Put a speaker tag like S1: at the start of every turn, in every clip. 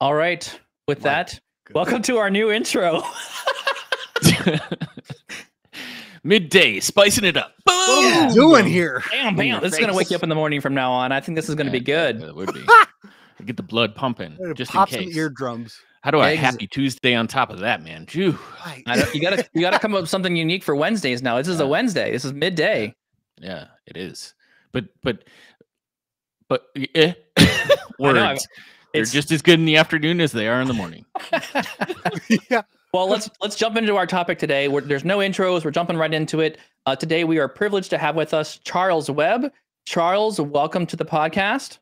S1: All right. With
S2: My
S1: that, welcome to our new intro.
S2: Midday, spicing it up.
S3: What are
S1: Yeah.
S3: we doing here?
S1: Bam, bam.
S2: your
S1: This is going to wake you up in the morning from now on. I think this is going to be
S2: Yeah,
S1: good.
S2: It would be. Get the blood pumping just in
S3: pops in
S2: case.
S3: eardrums.
S2: How do I
S1: Eggs.
S2: happy Tuesday on top of that, man? Phew.
S3: Right.
S1: You got to you got to come up with something unique for Wednesdays now. This is a Wednesday. This is midday.
S2: Yeah, it is. But but but eh.
S1: I know,
S2: words. They're
S1: It's
S2: just as good in the afternoon as they are in the morning.
S3: yeah.
S1: well. Let's let's jump into our topic today. We're, there's no intros. We're jumping right into it. Uh, today we are privileged to have with us Charles Webb. Charles, welcome to the podcast.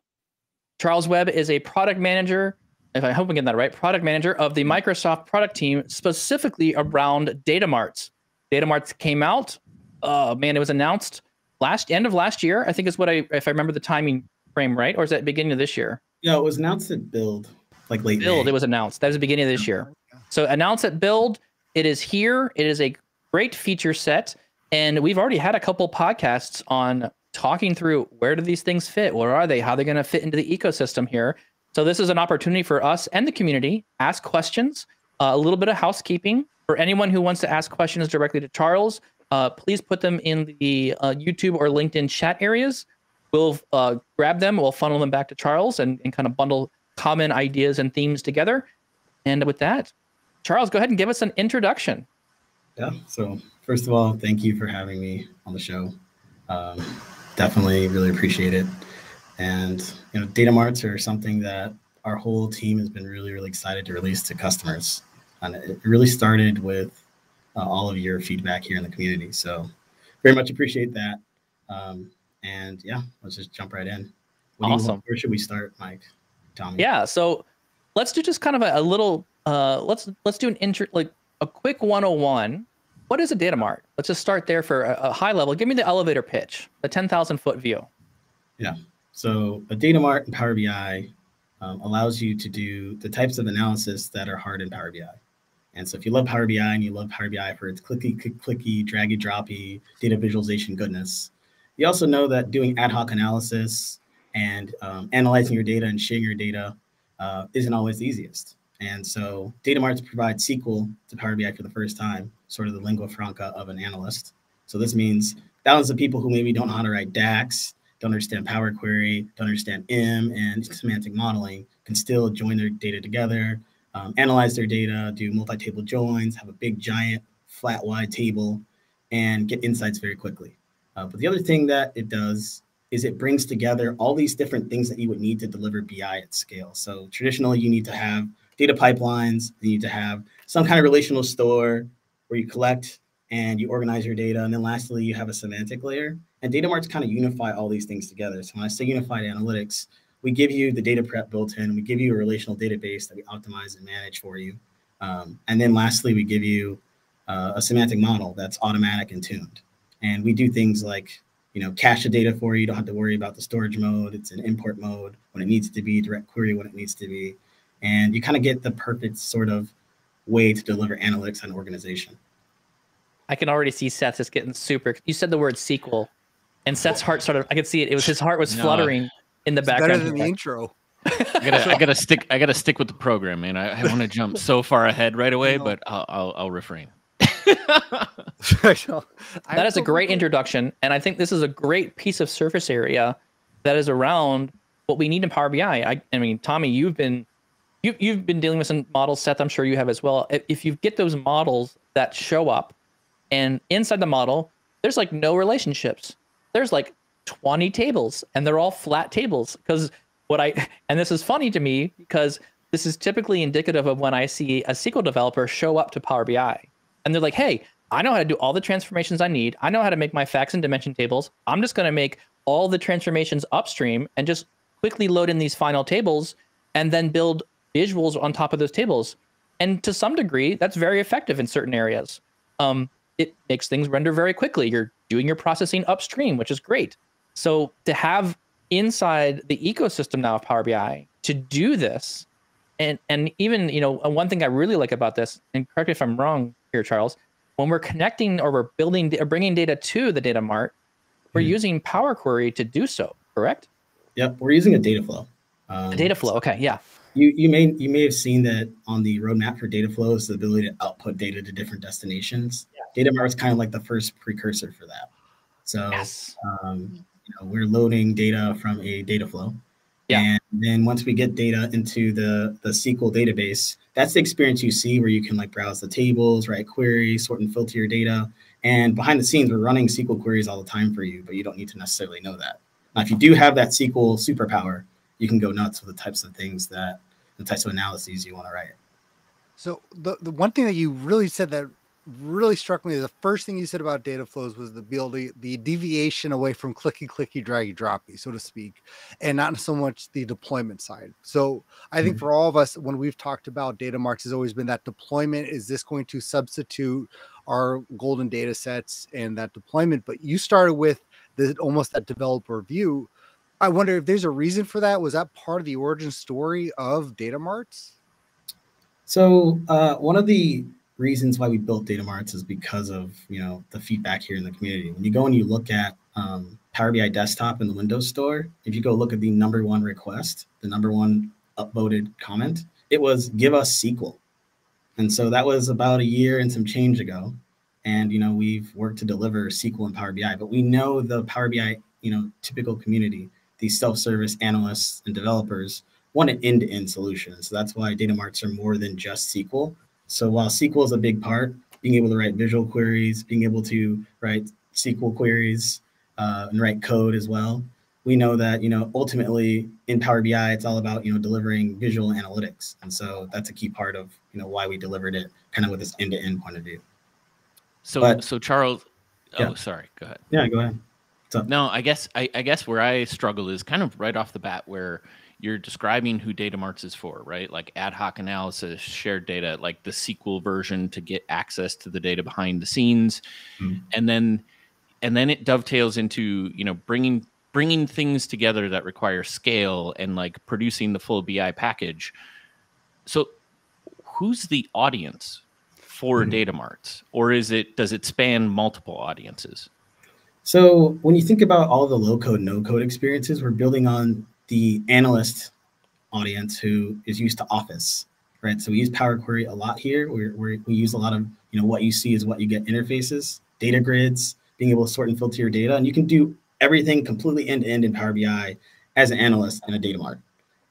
S1: Charles Webb is a product manager. If I hope I'm getting that right, product manager of the Microsoft product team, specifically around data marts. Data marts came out. Oh man, it was announced last end of last year. I think is what I if I remember the timing frame right, or is that beginning of this year?
S4: Yeah, it was announced at Build, like late
S1: Build.
S4: May.
S1: It was announced. That was the beginning of this year. So announce at Build. It is here. It is a great feature set, and we've already had a couple podcasts on talking through where do these things fit, where are they, how they're going to fit into the ecosystem here. So this is an opportunity for us and the community ask questions. Uh, a little bit of housekeeping for anyone who wants to ask questions directly to Charles. Uh, please put them in the uh, YouTube or LinkedIn chat areas. We'll uh, grab them. We'll funnel them back to Charles and, and kind of bundle common ideas and themes together. And with that, Charles, go ahead and give us an introduction.
S4: Yeah. So first of all, thank you for having me on the show. Um, definitely really appreciate it. And you know, data marts are something that our whole team has been really, really excited to release to customers. And it really started with uh, all of your feedback here in the community. So very much appreciate that. Um, and yeah, let's just jump right in. What
S1: Awesome.
S4: want- where should we start, Mike? Tommy?
S1: Yeah. So let's do just kind of a, a little. Uh, let's let's do an intro, like a quick 101. What is a data mart? Let's just start there for a, a high level. Give me the elevator pitch, the 10,000 foot view. Yeah.
S4: So a data mart in Power BI um, allows you to do the types of analysis that are hard in Power BI. And so if you love Power BI and you love Power BI for its clicky, click, clicky, draggy, droppy data visualization goodness, you also know that doing ad hoc analysis and um, analyzing your data and sharing your data uh, isn't always the easiest. And so data marts provide SQL to Power BI for the first time, sort of the lingua franca of an analyst. So this means thousands of people who maybe don't know how to write DAX, don't understand Power Query, don't understand M and semantic modeling can still join their data together, um, analyze their data, do multi-table joins, have a big giant flat wide table, and get insights very quickly. Uh, but the other thing that it does is it brings together all these different things that you would need to deliver BI at scale. So traditionally, you need to have data pipelines, you need to have some kind of relational store where you collect and you organize your data. And then lastly, you have a semantic layer. And data marts kind of unify all these things together. So when I say unified analytics, we give you the data prep built in, we give you a relational database that we optimize and manage for you. Um, and then lastly, we give you uh, a semantic model that's automatic and tuned. And we do things like, you know, cache the data for you. You don't have to worry about the storage mode. It's an import mode when it needs to be, direct query when it needs to be. And you kind of get the perfect sort of way to deliver analytics and organization.
S1: I can already see Seth just getting super. You said the word sequel, and Seth's heart started. I could see it. It was his heart was
S2: No.
S1: fluttering in the
S3: It's better
S1: background.
S3: than the intro.
S2: I gotta, I gotta stick. I gotta stick with the program, man. I, I want to jump so far ahead right away, but I'll, I'll, I'll refrain.
S1: that is a great introduction, and I think this is a great piece of surface area that is around what we need in Power BI. I, I mean, Tommy, you've been you you've been dealing with some models, Seth. I'm sure you have as well. If, if you get those models that show up And inside the model, there's like no relationships. There's like 20 tables and they're all flat tables because what I and this is funny to me because this is typically indicative of when I see a SQL developer show up to Power BI and they're like, "Hey, I know how to do all the transformations I need. I know how to make my facts and dimension tables. I'm just going to make all the transformations upstream and just quickly load in these final tables and then build visuals on top of those tables." And to some degree, that's very effective in certain areas. Um, it makes things render very quickly. You're doing your processing upstream, which is great. So to have inside the ecosystem now of Power BI to do this, and and even you know one thing I really like about this, and correct me if I'm wrong here, Charles, when we're connecting or we're building or bringing data to the data mart, we're mm-hmm. using Power Query to do so. Correct?
S4: Yep, we're using a data flow.
S1: Um, a data flow. Okay, yeah
S4: you you may you may have seen that on the roadmap for data flow is the ability to output data to different destinations. Yeah. Data mart is kind of like the first precursor for that. So yes. um, you know, we're loading data from a data flow. Yeah. And then once we get data into the the SQL database, that's the experience you see where you can like browse the tables, write queries, sort and filter your data. And behind the scenes, we're running SQL queries all the time for you, but you don't need to necessarily know that. Now, if you do have that SQL superpower, you can go nuts with the types of things that the types of analyses you want to write.
S3: So the, the one thing that you really said that really struck me, the first thing you said about data flows was the ability, the deviation away from clicky, clicky, draggy, droppy, so to speak, and not so much the deployment side. So I think mm-hmm. for all of us, when we've talked about data marts, has always been that deployment is this going to substitute our golden data sets and that deployment. But you started with the almost that developer view I wonder if there's a reason for that. Was that part of the origin story of data marts?
S4: So uh, one of the reasons why we built data marts is because of you know the feedback here in the community. When you go and you look at um, Power BI desktop in the Windows Store, if you go look at the number one request, the number one upvoted comment, it was give us SQL. And so that was about a year and some change ago. And you know we've worked to deliver SQL and Power BI, but we know the Power BI you know typical community these self-service analysts and developers want an end-to-end solution. So that's why data marts are more than just SQL. So while SQL is a big part, being able to write visual queries, being able to write SQL queries uh, and write code as well, we know that you know ultimately in Power BI it's all about you know delivering visual analytics, and so that's a key part of you know why we delivered it kind of with this end-to-end point of view.
S2: So but, so Charles, oh yeah. sorry, go ahead.
S4: Yeah, go ahead.
S2: No, I guess I, I guess where I struggle is kind of right off the bat where you're describing who data marts is for, right? Like ad hoc analysis, shared data, like the SQL version to get access to the data behind the scenes, mm-hmm. and then and then it dovetails into you know bringing bringing things together that require scale and like producing the full BI package. So, who's the audience for mm-hmm. data marts, or is it does it span multiple audiences?
S4: So when you think about all the low code, no code experiences, we're building on the analyst audience who is used to Office, right? So we use Power Query a lot here. we we use a lot of, you know, what you see is what you get interfaces, data grids, being able to sort and filter your data. And you can do everything completely end to end in Power BI as an analyst in a data mart.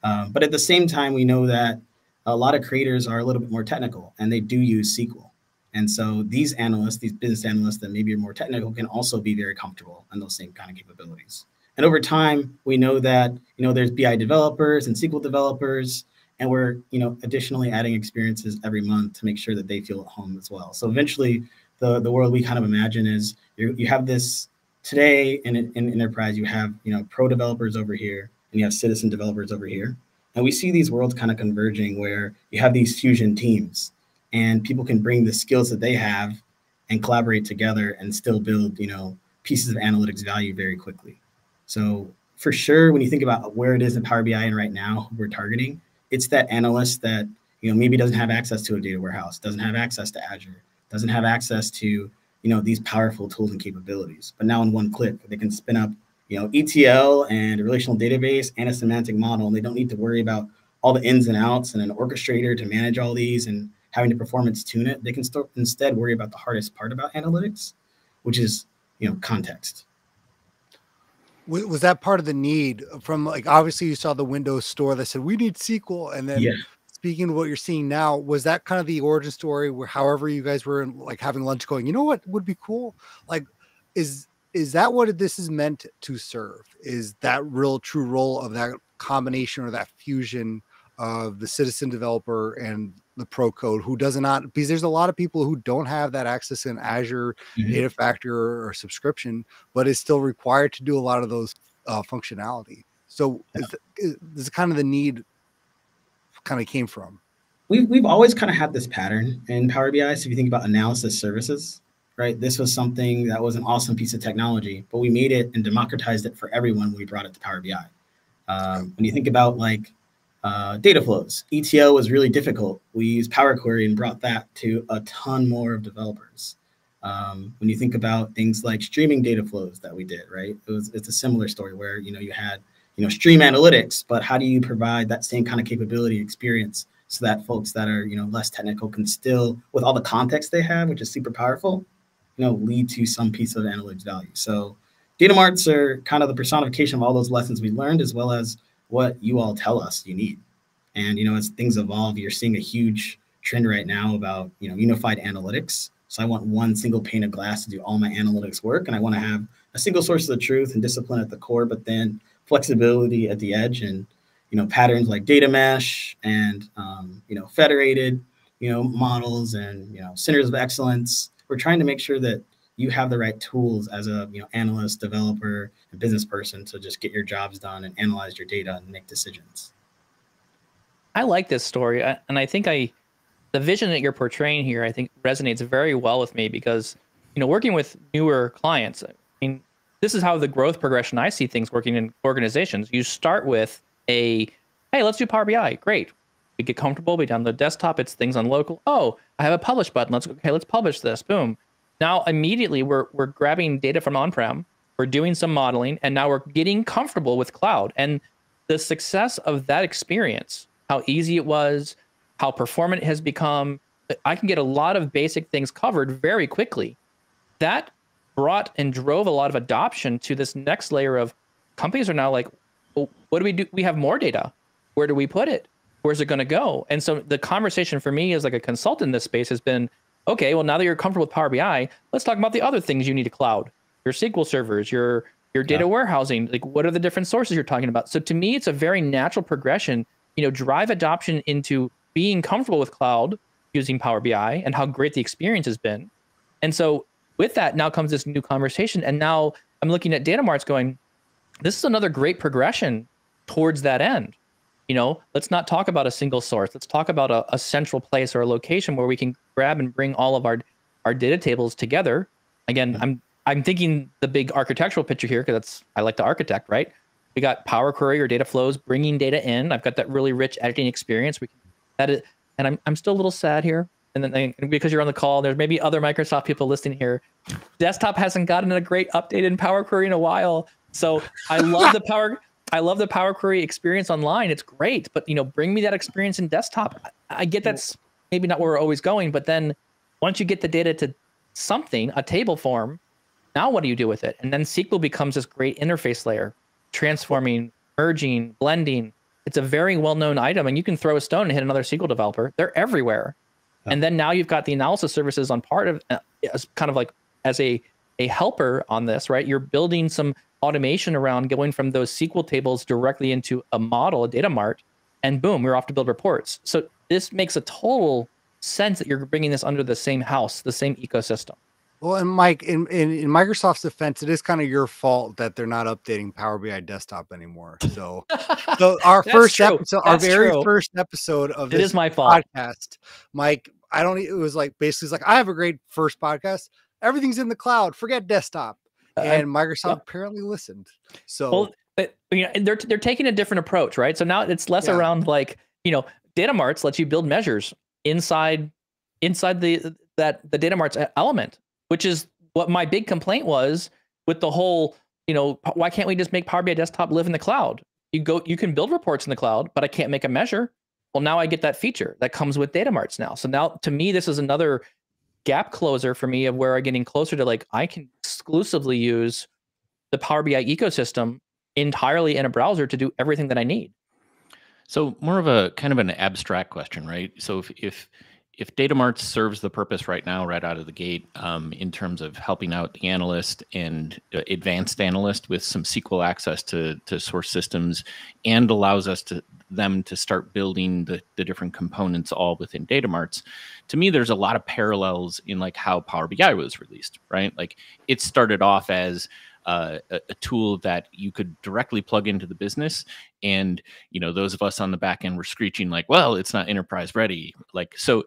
S4: Um, but at the same time, we know that a lot of creators are a little bit more technical and they do use SQL. And so these analysts, these business analysts that maybe are more technical can also be very comfortable in those same kind of capabilities. And over time, we know that, you know, there's BI developers and SQL developers, and we're, you know, additionally adding experiences every month to make sure that they feel at home as well. So eventually the, the world we kind of imagine is you, you have this today in, in enterprise, you have, you know, pro developers over here and you have citizen developers over here. And we see these worlds kind of converging where you have these fusion teams and people can bring the skills that they have and collaborate together and still build you know pieces of analytics value very quickly so for sure when you think about where it is in power bi and right now we're targeting it's that analyst that you know maybe doesn't have access to a data warehouse doesn't have access to azure doesn't have access to you know these powerful tools and capabilities but now in one click they can spin up you know etl and a relational database and a semantic model and they don't need to worry about all the ins and outs and an orchestrator to manage all these and having to performance tune it. They can st- instead worry about the hardest part about analytics, which is you know context.
S3: Was that part of the need from like obviously you saw the Windows store that said we need SQL, and then yeah. speaking of what you're seeing now, was that kind of the origin story where however you guys were like having lunch going, you know what would be cool? Like, is is that what this is meant to serve? Is that real true role of that combination or that fusion of the citizen developer and the pro code who does not because there's a lot of people who don't have that access in Azure mm-hmm. Data Factory or, or, subscription, but is still required to do a lot of those uh, functionality. So yeah. is, is kind of the need kind of came from?
S4: We've, we've always kind of had this pattern in Power BI. So if you think about analysis services, right, this was something that was an awesome piece of technology, but we made it and democratized it for everyone when we brought it to Power BI. Um, when you think about like uh, data flows, ETL was really difficult. We used Power Query and brought that to a ton more of developers. Um, when you think about things like streaming data flows that we did, right? It was it's a similar story where you know you had you know stream analytics but how do you provide that same kind of capability experience so that folks that are you know less technical can still with all the context they have which is super powerful you know lead to some piece of analytics value so data marts are kind of the personification of all those lessons we learned as well as what you all tell us you need. And you know as things evolve you're seeing a huge trend right now about you know unified analytics. So i want one single pane of glass to do all my analytics work and i want to have a single source of the truth and discipline at the core but then flexibility at the edge and you know patterns like data mesh and um, you know federated you know models and you know centers of excellence. We're trying to make sure that you have the right tools as a you know analyst developer and business person to just get your jobs done and analyze your data and make decisions
S1: i like this story and i think i the vision that you're portraying here i think resonates very well with me because you know working with newer clients i mean this is how the growth progression I see things working in organizations. You start with a, hey, let's do Power BI. Great. We get comfortable. We download the desktop. It's things on local. Oh, I have a publish button. Let's go okay. Let's publish this. Boom. Now immediately we're we're grabbing data from on-prem. We're doing some modeling, and now we're getting comfortable with cloud. And the success of that experience, how easy it was, how performant it has become. I can get a lot of basic things covered very quickly. That brought and drove a lot of adoption to this next layer of companies are now like, well, what do we do? We have more data. Where do we put it? Where's it going to go? And so the conversation for me as like a consultant in this space has been, okay, well, now that you're comfortable with Power BI, let's talk about the other things you need to cloud, your SQL servers, your your data yeah. warehousing. Like, what are the different sources you're talking about? So to me, it's a very natural progression. You know, drive adoption into being comfortable with cloud using Power BI and how great the experience has been. And so with that now comes this new conversation and now i'm looking at data marts going this is another great progression towards that end you know let's not talk about a single source let's talk about a, a central place or a location where we can grab and bring all of our our data tables together again mm-hmm. i'm i'm thinking the big architectural picture here because that's i like to architect right we got power query or data flows bringing data in i've got that really rich editing experience we can that is and i'm, I'm still a little sad here and then because you're on the call, there's maybe other Microsoft people listening here. Desktop hasn't gotten a great update in Power Query in a while. So I love the Power I love the Power Query experience online. It's great, but you know, bring me that experience in desktop. I, I get that's maybe not where we're always going, but then once you get the data to something, a table form, now what do you do with it? And then SQL becomes this great interface layer, transforming, merging, blending. It's a very well-known item, and you can throw a stone and hit another SQL developer. They're everywhere. And then now you've got the analysis services on part of uh, as kind of like as a a helper on this, right? You're building some automation around going from those SQL tables directly into a model, a data mart, and boom, we're off to build reports. So this makes a total sense that you're bringing this under the same house, the same ecosystem.
S3: Well, and Mike, in, in, in, Microsoft's defense, it is kind of your fault that they're not updating Power BI desktop anymore. So, so our first true. episode, That's our very true. first episode of this
S1: it is my fault.
S3: podcast, Mike, I don't, it was like basically like, I have a great first podcast. Everything's in the cloud. Forget desktop. Uh, and Microsoft apparently listened. So, well,
S1: but, you know, they're, they're taking a different approach, right? So now it's less yeah. around like, you know, data marts lets you build measures inside, inside the, that the data marts element which is what my big complaint was with the whole, you know, why can't we just make Power BI Desktop live in the cloud? You go, you can build reports in the cloud, but I can't make a measure. Well, now I get that feature that comes with data marts now. So now to me, this is another gap closer for me of where I'm getting closer to like I can exclusively use the Power BI ecosystem entirely in a browser to do everything that I need.
S2: So more of a kind of an abstract question, right? So if if if data marts serves the purpose right now right out of the gate um, in terms of helping out the analyst and uh, advanced analyst with some sql access to, to source systems and allows us to them to start building the, the different components all within data marts to me there's a lot of parallels in like how power bi was released right? Like it started off as uh, a, a, tool that you could directly plug into the business and you know those of us on the back end were screeching like well it's not enterprise ready like so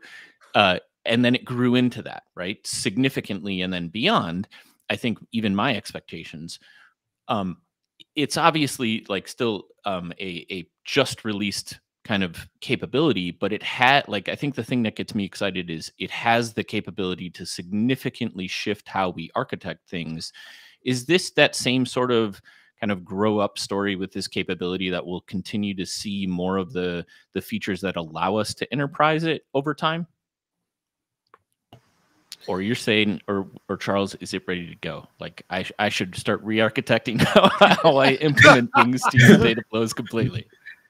S2: uh, and then it grew into that right significantly and then beyond i think even my expectations. Um, it's obviously like still um, a, a just released kind of capability but it had like i think the thing that gets me excited is it has the capability to significantly shift how we architect things is this that same sort of kind of grow up story with this capability that will continue to see more of the the features that allow us to enterprise it over time? Or you're saying, or or Charles, is it ready to go? Like I I should start re-architecting how I implement things to use data flows completely.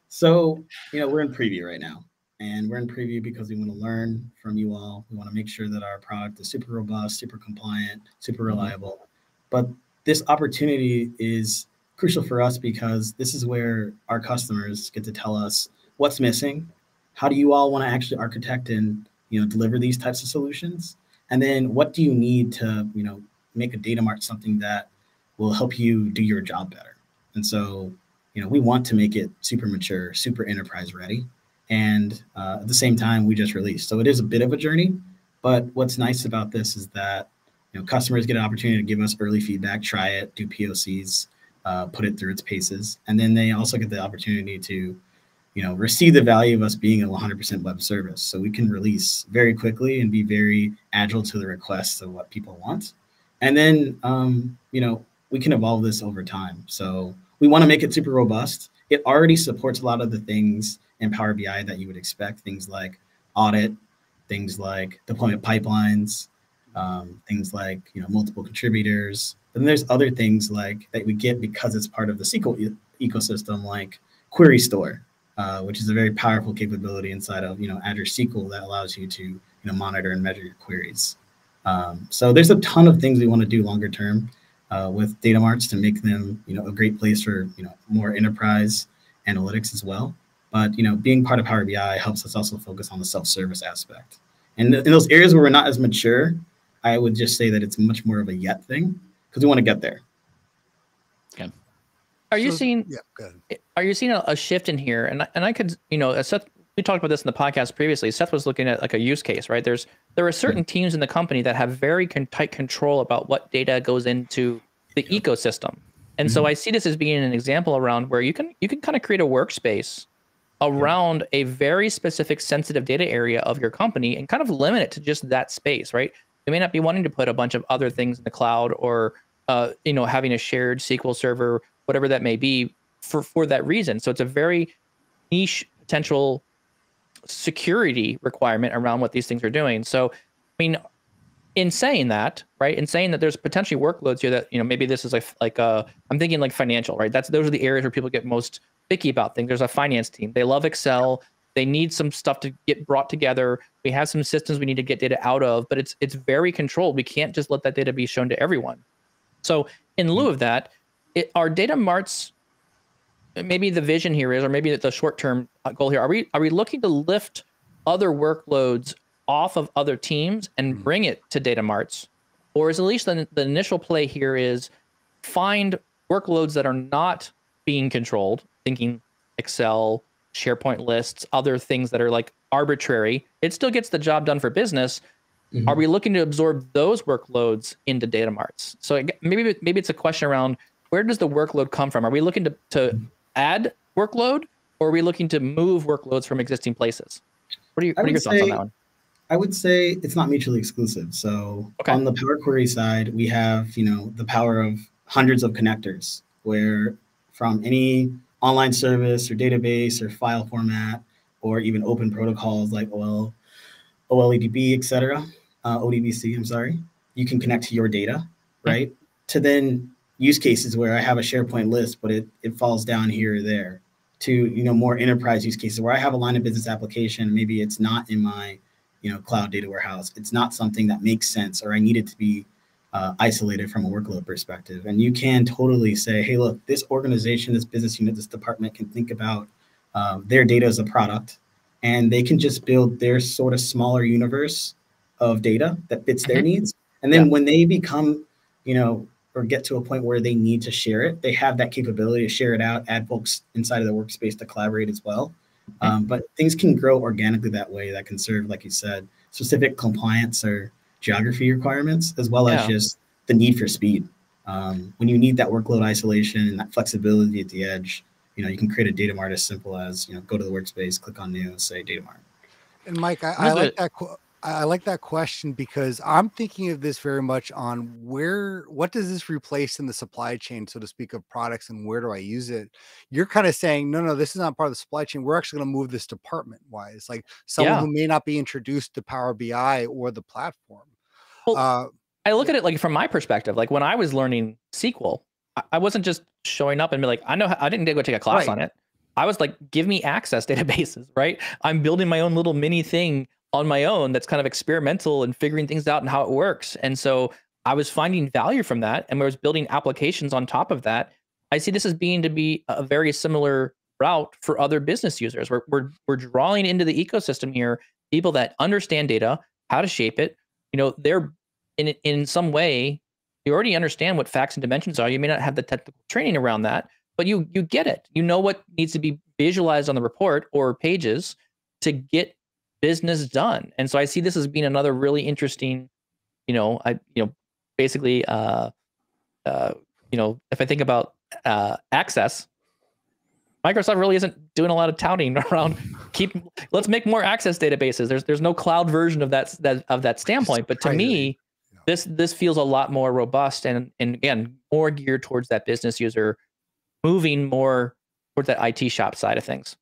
S4: So you know we're in preview right now, and we're in preview because we want to learn from you all. We want to make sure that our product is super robust, super compliant, super mm-hmm. reliable. But this opportunity is crucial for us because this is where our customers get to tell us what's missing. How do you all want to actually architect and you know deliver these types of solutions? And then what do you need to you know make a data mart something that will help you do your job better? And so you know we want to make it super mature, super enterprise ready, and uh, at the same time we just released. So it is a bit of a journey. But what's nice about this is that you know, customers get an opportunity to give us early feedback, try it, do POCs, uh, put it through its paces, and then they also get the opportunity to, you know, receive the value of us being a 100% web service. So we can release very quickly and be very agile to the requests of what people want, and then, um, you know, we can evolve this over time. So we want to make it super robust. It already supports a lot of the things in Power BI that you would expect, things like audit, things like deployment pipelines, um, things like you know multiple contributors. But then there's other things like that we get because it's part of the SQL e- ecosystem, like Query Store, uh, which is a very powerful capability inside of you know Azure SQL that allows you to you know monitor and measure your queries. Um, so there's a ton of things we want to do longer term uh, with data marts to make them you know a great place for you know more enterprise analytics as well. But you know being part of Power BI helps us also focus on the self-service aspect. And in those areas where we're not as mature, I would just say that it's much more of a yet thing because we want to get there.
S2: Okay.
S1: Are you so, seeing? Yeah, Are you seeing a, a, shift in here? And and I could, you know, Seth, we talked about this in the podcast previously. Seth was looking at like a use case, right? There's there are certain teams in the company that have very con- tight control about what data goes into the ecosystem, and mm-hmm. so I see this as being an example around where you can you can kind of create a workspace around a very specific sensitive data area of your company and kind of limit it to just that space, right? You may not be wanting to put a bunch of other things in the cloud or uh, you know having a shared SQL server, whatever that may be, for for that reason. So it's a very niche potential security requirement around what these things are doing. So, I mean, in saying that, right, in saying that there's potentially workloads here that you know maybe this is like like uh, I'm thinking like financial, right? That's those are the areas where people get most picky about things. There's a finance team; they love Excel. They need some stuff to get brought together. We have some systems we need to get data out of, but it's it's very controlled. We can't just let that data be shown to everyone. So in lieu of that, it, our data marts, maybe the vision here is, or maybe the short term goal here, are we are we looking to lift other workloads off of other teams and mm-hmm. bring it to data marts, or is at least the, the initial play here is find workloads that are not being controlled, thinking Excel, SharePoint lists, other things that are like arbitrary. It still gets the job done for business. Mm-hmm. Are we looking to absorb those workloads into data marts? So maybe maybe it's a question around where does the workload come from? Are we looking to, to mm-hmm. Add workload or are we looking to move workloads from existing places? What are, you, what are your say, thoughts on that one?
S4: I would say it's not mutually exclusive. So okay. on the Power Query side, we have, you know, the power of hundreds of connectors where from any online service or database or file format or even open protocols like OL, OLEDB, et cetera, uh, ODBC, I'm sorry, you can connect to your data, right? Mm-hmm. To then use cases where I have a SharePoint list, but it, it falls down here or there to you know more enterprise use cases where I have a line of business application. Maybe it's not in my you know cloud data warehouse. It's not something that makes sense, or I need it to be uh, isolated from a workload perspective. And you can totally say, hey, look, this organization, this business unit, this department can think about uh, their data as a product, and they can just build their sort of smaller universe of data that fits their mm-hmm. needs. And then yeah. when they become, you know, or get to a point where they need to share it, they have that capability to share it out, add folks inside of the workspace to collaborate as well. Um, but things can grow organically that way that can serve, like you said, specific compliance or geography requirements, as well yeah. as just the need for speed. Um, when you need that workload isolation and that flexibility at the edge, you know, you can create a data mart as simple as, you know, go to the workspace, click on new, say data mart.
S3: And Mike, I, I like that. I like that question because I'm thinking of this very much on where, what does this replace in the supply chain, so to speak, of products and where do I use it? You're kind of saying, no, no, this is not part of the supply chain. We're actually going to move this department wise, like someone yeah. who may not be introduced to Power BI or the platform.
S1: Well, uh, I look at it like from my perspective, like when I was learning SQL, I wasn't just showing up and be like, I know, I didn't go take a class right. on it. I was like, give me access databases, right? I'm building my own little mini thing on my own that's kind of experimental and figuring things out and how it works. And so I was finding value from that and I was building applications on top of that. I see this as being to be a very similar route for other business users. We're, we're, we're drawing into the ecosystem here people that understand data, how to shape it. You know, they're in in some way, you already understand what facts and dimensions are. You may not have the technical training around that, but you you get it. You know what needs to be visualized on the report or pages to get business done. And so I see this as being another really interesting, you know, I you know, basically uh uh you know, if I think about uh access, Microsoft really isn't doing a lot of touting around keep let's make more access databases. There's there's no cloud version of that that of that standpoint. But to me, this this feels a lot more robust and and again more geared towards that business user, moving more towards that IT shop side of things.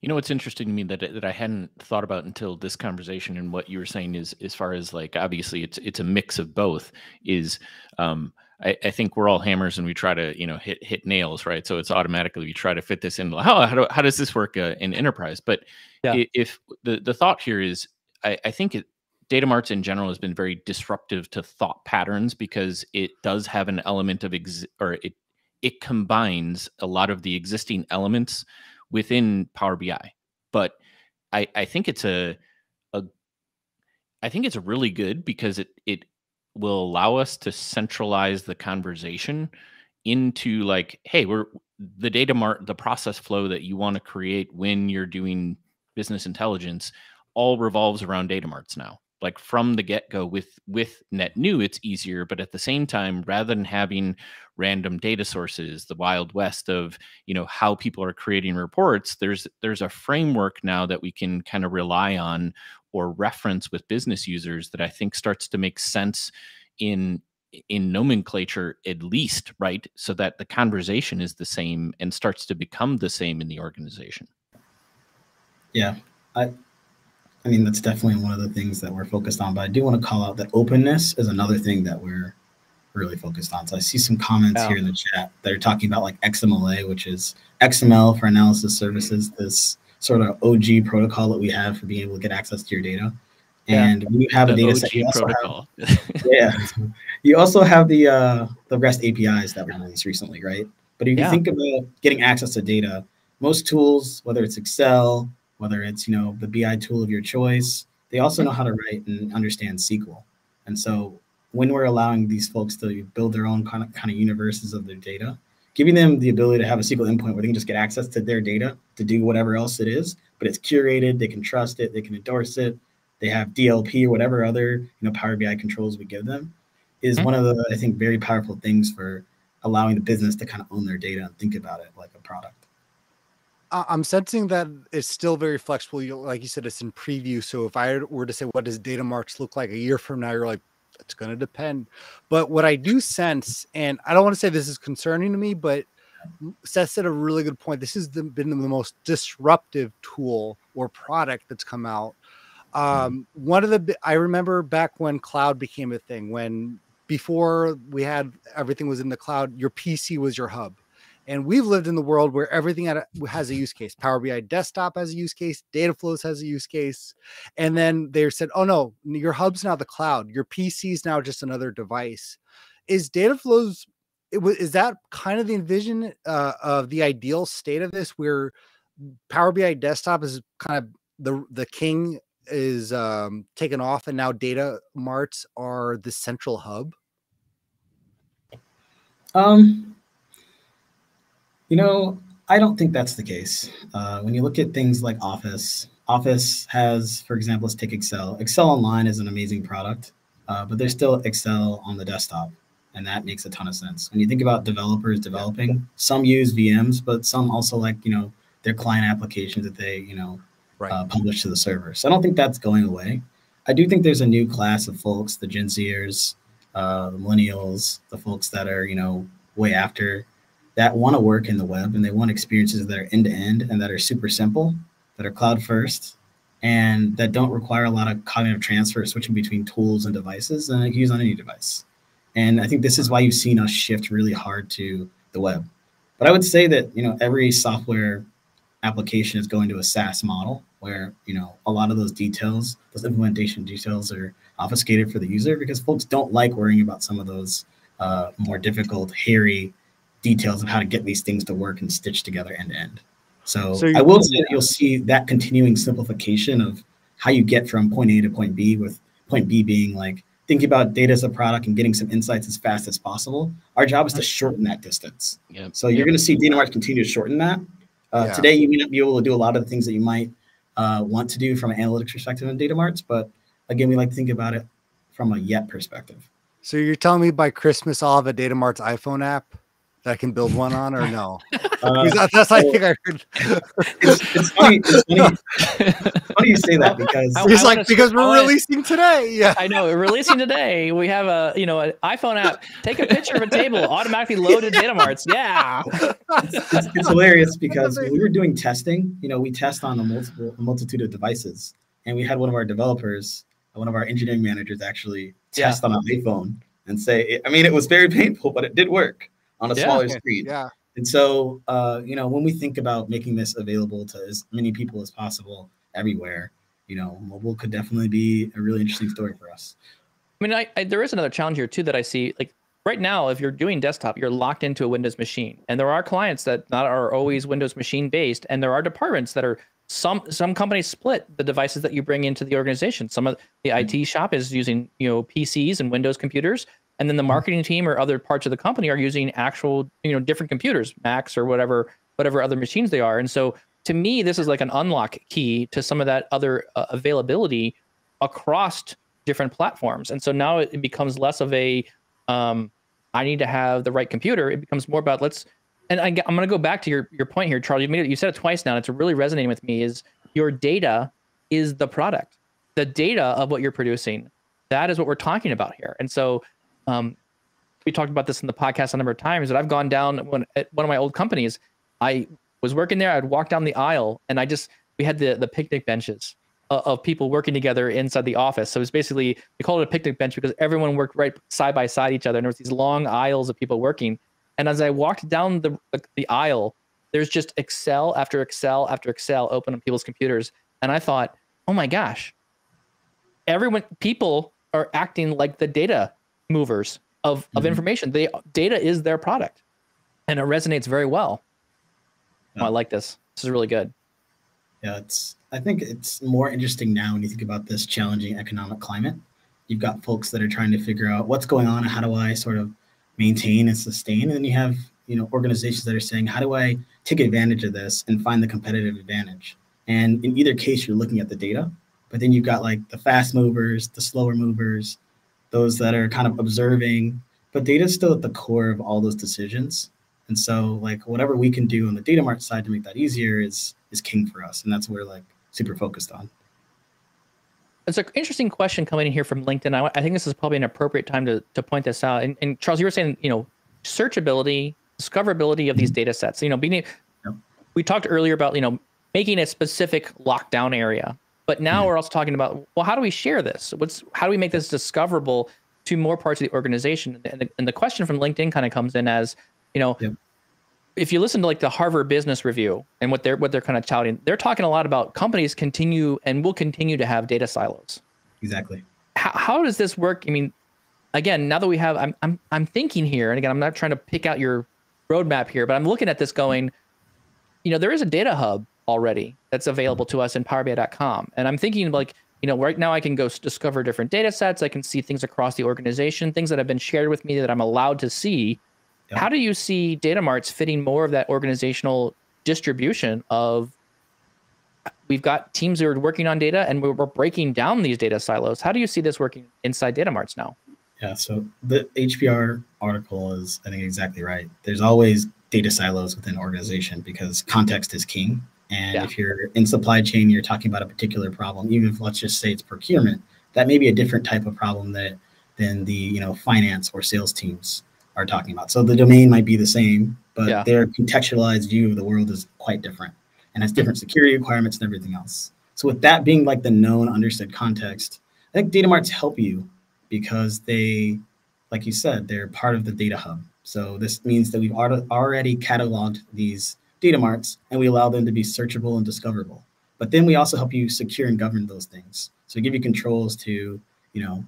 S2: You know what's interesting to me that that I hadn't thought about until this conversation and what you were saying is as far as like obviously it's it's a mix of both is um I, I think we're all hammers and we try to you know hit hit nails right so it's automatically we try to fit this in how how, do, how does this work uh, in enterprise but yeah. if the the thought here is I, I think it data marts in general has been very disruptive to thought patterns because it does have an element of ex or it it combines a lot of the existing elements within Power BI. But I, I think it's a, a I think it's a really good because it it will allow us to centralize the conversation into like, hey, we're the data mart, the process flow that you want to create when you're doing business intelligence all revolves around data marts now like from the get-go with with net new it's easier but at the same time rather than having random data sources the wild west of you know how people are creating reports there's there's a framework now that we can kind of rely on or reference with business users that i think starts to make sense in in nomenclature at least right? So that the conversation is the same and starts to become the same in the organization.
S4: Yeah. I I mean, that's definitely one of the things that we're focused on. But I do want to call out that openness is another thing that we're really focused on. So I see some comments here in the chat that are talking about like XMLA, which is XML for analysis services, this sort of OG protocol that we have for being able to get access to your data. And yeah. when you have the a data OG set, you also protocol. have, yeah, you also have the uh, the REST APIs that were released recently, right? But if you yeah. think about getting access to data, most tools, whether it's Excel, whether it's you know the BI tool of your choice. They also know how to write and understand SQL. And so when we're allowing these folks to build their own kind of kind of universes of their data, giving them the ability to have a SQL endpoint where they can just get access to their data to do whatever else it is, but it's curated, they can trust it, they can endorse it, they have DLP or whatever other you know Power BI controls we give them, is mm-hmm. one of the I think very powerful things for allowing the business to kind of own their data and think about it like a product.
S3: I'm sensing that it's still very flexible. You, like you said, it's in preview. So if I were to say, what does data marts look like a year from now? You're like, it's going to depend. But what I do sense, and I don't want to say this is concerning to me, but Seth said a really good point. This has been the most disruptive tool or product that's come out. Mm-hmm. Um, one of the I remember back when cloud became a thing, when before we had everything was in the cloud, your PC was your hub And we've lived in the world where everything has a use case. Power BI desktop has a use case, data flows has a use case. And then they said, oh no, your hub's now the cloud, your PC is now just another device. Is data flows, is that kind of the envision uh, of the ideal state of this where Power BI desktop is kind of the, the king is um, taken off and now data marts are the central hub?
S4: Um, you know, I don't think that's the case. Uh, when you look at things like Office, Office has, for example, let's take Excel. Excel Online is an amazing product, uh, but there's still Excel on the desktop, and that makes a ton of sense. When you think about developers developing, some use VMs, but some also like you know their client applications that they you know right. uh, publish to the server. So I don't think that's going away. I do think there's a new class of folks, the Gen Zers, uh, the millennials, the folks that are you know way after that want to work in the web and they want experiences that are end to end and that are super simple, that are cloud first, and that don't require a lot of cognitive transfer, switching between tools and devices, and I can use on any device. And I think this is why you've seen us shift really hard to the web. But I would say that you know every software application is going to a SaaS model where you know a lot of those details, those implementation details, are obfuscated for the user because folks don't like worrying about some of those uh, more difficult, hairy details of how to get these things to work and stitch together end to end. So, so I will say that you'll see that continuing simplification of how you get from point A to point B, with point B being like thinking about data as a product and getting some insights as fast as possible. Our job is to shorten that distance. Yep. So you're yep. going to see Data continue to shorten that. Uh, yeah. Today, you may not be able to do a lot of the things that you might uh, want to do from an analytics perspective in data marts, but again, we like to think about it from a yet perspective.
S3: So you're telling me by Christmas I'll have a Data Marts iPhone app? That I can build one on, or no? Uh, that, that's I think I heard.
S4: It's, it's, funny, it's funny. funny you say that because
S3: he's like because we're releasing today. Yeah,
S1: I know we're releasing today. We have a you know an iPhone app. Take a picture of a table, automatically loaded data marts. Yeah,
S4: it's, it's, it's hilarious because when we were doing testing, you know, we test on a multiple a multitude of devices, and we had one of our developers, one of our engineering managers, actually test yeah. on an iPhone and say, I mean, it was very painful, but it did work on a yeah, smaller screen.
S3: Yeah.
S4: And so, uh, you know, when we think about making this available to as many people as possible everywhere, you know, mobile could definitely be a really interesting story for us.
S1: I mean, I, I, there is another challenge here too that I see. Like right now, if you're doing desktop, you're locked into a Windows machine, and there are clients that not are always Windows machine based, and there are departments that are some some companies split the devices that you bring into the organization. Some of the IT mm-hmm. shop is using you know PCs and Windows computers and then the mm-hmm. marketing team or other parts of the company are using actual you know different computers macs or whatever whatever other machines they are. And so to me this is like an unlock key to some of that other uh, availability across different platforms. And so now it, becomes less of a um, i need to have the right computer. It becomes more about let's and I, am going to go back to your, your point here charlie. You made it you said it twice now and it's really resonating with me is your data is the product. The data of what you're producing that is what we're talking about here. And so um, we talked about this in the podcast a number of times. but I've gone down when at one of my old companies. I was working there. I'd walk down the aisle, and I just we had the the picnic benches of, of people working together inside the office. So it was basically we called it a picnic bench because everyone worked right side by side each other, and there was these long aisles of people working. And as I walked down the, the aisle, there's just Excel after Excel after Excel open on people's computers, and I thought, oh my gosh, everyone people are acting like the data movers of, mm-hmm. of information. They data is their product, and it resonates very well. Yeah. Oh, I like this. This is really good.
S4: Yeah, it's. I think it's more interesting now when you think about this challenging economic climate. You've got folks that are trying to figure out what's going on and how do I sort of maintain and sustain. And then you have you know organizations that are saying how do I take advantage of this and find the competitive advantage. And in either case, you're looking at the data, but then you've got like the fast movers, the slower movers, those that are kind of observing, but data is still at the core of all those decisions. And so like whatever we can do on the data mart side to make that easier is is king for us. And that's what we're like super focused on.
S1: It's an interesting question coming in here from LinkedIn. I, I think this is probably an appropriate time to, to point this out. And, and Charles, you were saying, you know, searchability, discoverability of these mm-hmm. data sets. You know, being yep. we talked earlier about, you know, making a specific lockdown area but now mm-hmm. we're also talking about well, how do we share this? What's how do we make this discoverable to more parts of the organization? And the, and the question from LinkedIn kind of comes in as you know, yep. if you listen to like the Harvard Business Review and what they're what they're kind of touting, they're talking a lot about companies continue and will continue to have data silos.
S4: Exactly.
S1: How, how does this work? I mean, again, now that we have, I'm I'm I'm thinking here, and again, I'm not trying to pick out your roadmap here, but I'm looking at this going, you know, there is a data hub already that's available to us in PowerBI.com, and I'm thinking like, you know, right now I can go discover different data sets. I can see things across the organization, things that have been shared with me that I'm allowed to see. Yep. How do you see data marts fitting more of that organizational distribution of we've got teams who are working on data and we're, breaking down these data silos. How do you see this working inside data marts now?
S4: Yeah, so the HBR article is, I think, exactly right. There's always data silos within organization because context is king. And yeah. if you're in supply chain, you're talking about a particular problem, even if let's just say it's procurement, that may be a different type of problem that than the you know finance or sales teams are talking about. So the domain might be the same, but yeah. their contextualized view of the world is quite different and has different security requirements and everything else. So with that being like the known understood context, I think data marts help you because they, like you said, they're part of the data hub. So this means that we've already cataloged these data marts and we allow them to be searchable and discoverable. But then we also help you secure and govern those things. So give you controls to, you know,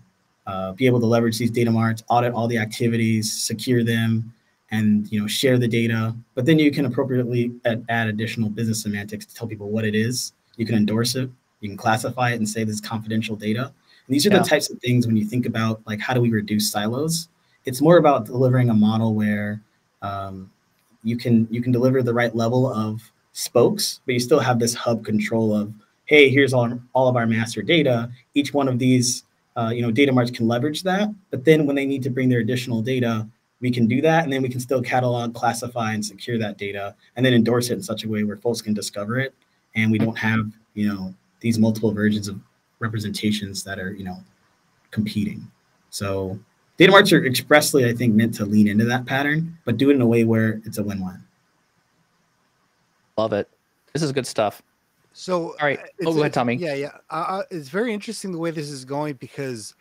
S4: uh, be able to leverage these data marts, audit all the activities, secure them, and you know share the data. But then you can appropriately add, add additional business semantics to tell people what it is. You can endorse it. You can classify it and say this is confidential data. And these are yeah. the types of things when you think about like how do we reduce silos. It's more about delivering a model where um, you can you can deliver the right level of spokes, but you still have this hub control of hey, here's all, all of our master data. Each one of these uh, you know data marts can leverage that, but then when they need to bring their additional data, we can do that, and then we can still catalog, classify, and secure that data, and then endorse it in such a way where folks can discover it, and we don't have you know these multiple versions of representations that are you know competing. So data marts are expressly, I think, meant to lean into that pattern, but do it in a way where it's a win-win.
S1: Love it. This is good stuff.
S3: So,
S1: all right. Oh, go ahead, Tommy.
S3: Yeah, yeah. Uh, uh, it's very interesting the way this is going because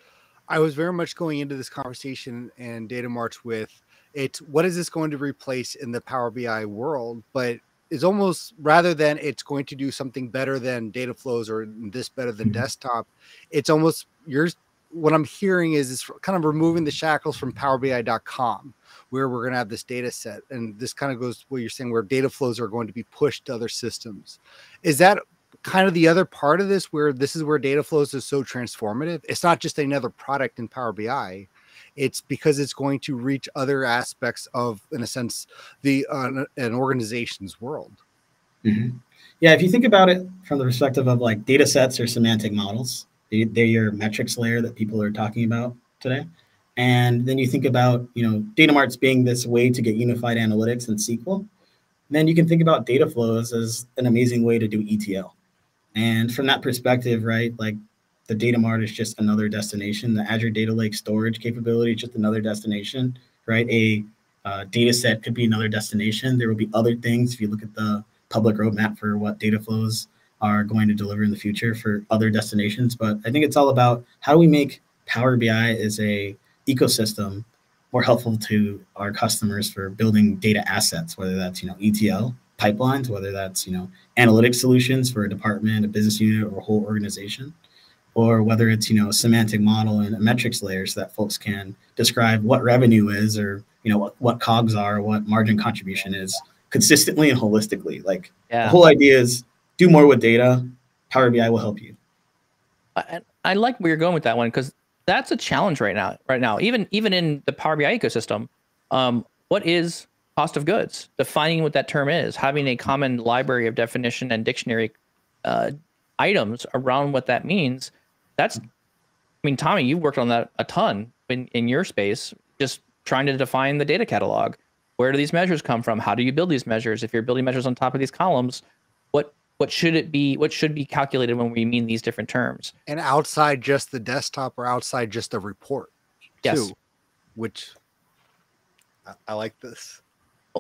S3: I was very much going into this conversation and data marts with it's what is this going to replace in the Power BI world, but is almost rather than it's going to do something better than data flows or this better than mm-hmm. desktop, it's almost yours. What I'm hearing is it's kind of removing the shackles from PowerBI.com, where we're going to have this data set, and this kind of goes what you're saying, where data flows are going to be pushed to other systems. Is that kind of the other part of this, where this is where data flows is so transformative? It's not just another product in Power BI it's because it's going to reach other aspects of, in a sense, the uh, an organization's world.
S4: Mm-hmm. Yeah, if you think about it from the perspective of like data sets or semantic models, they're your metrics layer that people are talking about today. And then you think about, you know, data marts being this way to get unified analytics and SQL. Then you can think about data flows as an amazing way to do ETL. And from that perspective, right, like the data mart is just another destination. The Azure Data Lake storage capability is just another destination, right? A uh, data set could be another destination. There will be other things if you look at the public roadmap for what data flows are going to deliver in the future for other destinations. But I think it's all about how do we make Power BI as a ecosystem more helpful to our customers for building data assets, whether that's you know ETL pipelines, whether that's you know analytic solutions for a department, a business unit, or a whole organization or whether it's you know a semantic model and a metrics layer so that folks can describe what revenue is or you know what, what cogs are what margin contribution is consistently and holistically like yeah. the whole idea is do more with data. Power bi will help you.
S1: I, I like where you're going with that one because that's a challenge right now right now. Even even in the power bi ecosystem um, what is cost of goods? Defining what that term is having a common library of definition and dictionary uh, items around what that means that's i mean tommy you've worked on that a ton in, in your space just trying to define the data catalog. Where do these measures come from? How do you build these measures? If you're building measures on top of these columns what what should it be what should be calculated when we mean these different terms
S3: and outside just the desktop or outside just the report
S1: yes.
S3: too which I, I like this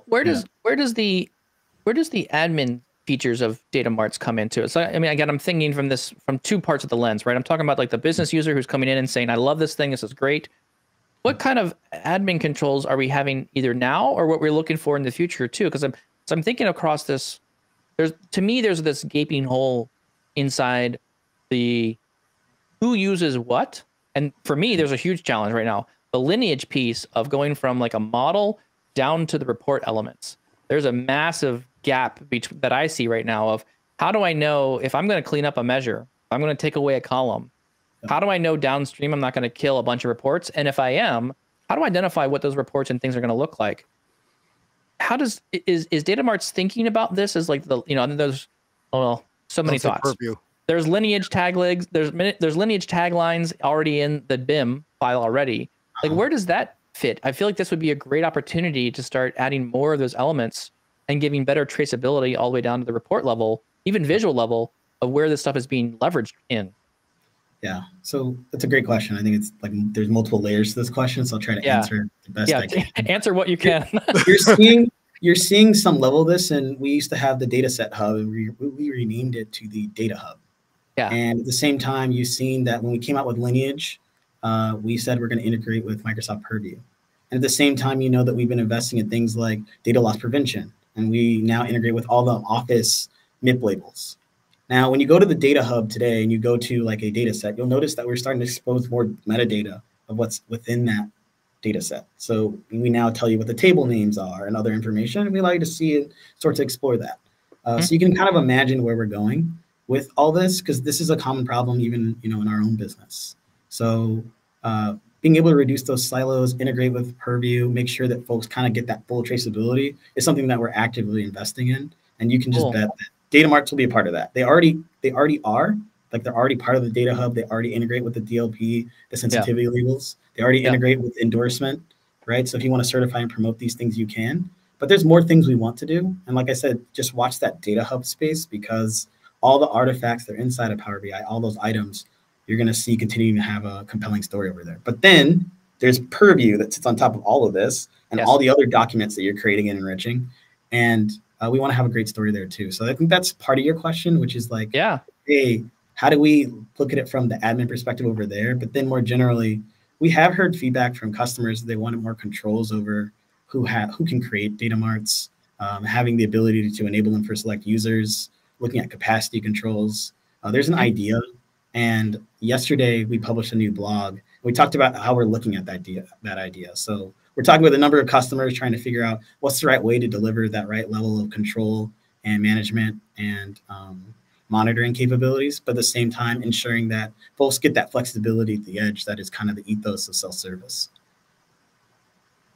S1: where does yeah. where does the where does the admin features of data marts come into it. So I mean, again, I'm thinking from this from two parts of the lens, right? I'm talking about like the business user who's coming in and saying, "I love this thing. This is great." what kind of admin controls are we having either now or what we're looking for in the future too? Because I'm so I'm thinking across this. There's to me there's this gaping hole inside the who uses what, and for me there's a huge challenge right now. The lineage piece of going from like a model down to the report elements. There's a massive gap between that I see right now of how do I know if I'm going to clean up a measure, I'm going to take away a column, how do I know downstream I'm not going to kill a bunch of reports? And if I am, how do I identify what those reports and things are going to look like? How does is is Datamart's thinking about this as like the you know there's oh well so many
S3: Don't
S1: thoughts. There's lineage tag legs. There's there's lineage taglines already in the BIM file already. Like where does that fit? I feel like this would be a great opportunity to start adding more of those elements and giving better traceability all the way down to the report level, even visual level of where this stuff is being leveraged in.
S4: Yeah. So that's a great question. I think it's like there's multiple layers to this question, so I'll try to
S1: Yeah.
S4: answer the best
S1: Yeah,
S4: I can.
S1: answer what you can.
S4: you're seeing you're seeing some level of this, and we used to have the data set hub, and we, we renamed it to the data hub.
S1: Yeah.
S4: And at the same time, you've seen that when we came out with Lineage, uh, we said we're going to integrate with Microsoft Purview. And at the same time, you know that we've been investing in things like data loss prevention, and we now integrate with all the Office MIP labels. Now, when you go to the data hub today and you go to like a data set, you'll notice that we're starting to expose more metadata of what's within that data set. So we now tell you what the table names are and other information. And we allow you to see and start to explore that. Uh, So you can kind of imagine where we're going with all this because this is a common problem even you know in our own business. So uh, being able to reduce those silos, integrate with Purview, make sure that folks kind of get that full traceability is something that we're actively investing in. And you can just
S1: Cool.
S4: bet that data marts will be a part of that. They already they already are like they're already part of the data hub. They already integrate with the DLP, the sensitivity labels. They already
S1: Yeah.
S4: integrate with endorsement, right? So if you want to certify and promote these things, you can. But there's more things we want to do. And like I said, just watch that data hub space because all the artifacts that are inside of Power BI, all those items, you're going to see continuing to have a compelling story over there. But then there's Purview that sits on top of all of this and
S1: Yes.
S4: all the other documents that you're creating and enriching. And uh, we want to have a great story there too. So I think that's part of your question, which is like,
S1: yeah.
S4: hey, how do we look at it from the admin perspective over there? But then more generally, we have heard feedback from customers that they wanted more controls over who have who can create data marts, um, having the ability to enable them for select users, looking at capacity controls. Uh, there's an idea, and yesterday we published a new blog. We talked about how we're looking at that idea. That idea. So we're talking with a number of customers trying to figure out what's the right way to deliver that right level of control and management and um, monitoring capabilities, but at the same time ensuring that folks get that flexibility at the edge that is kind of the ethos of self-service.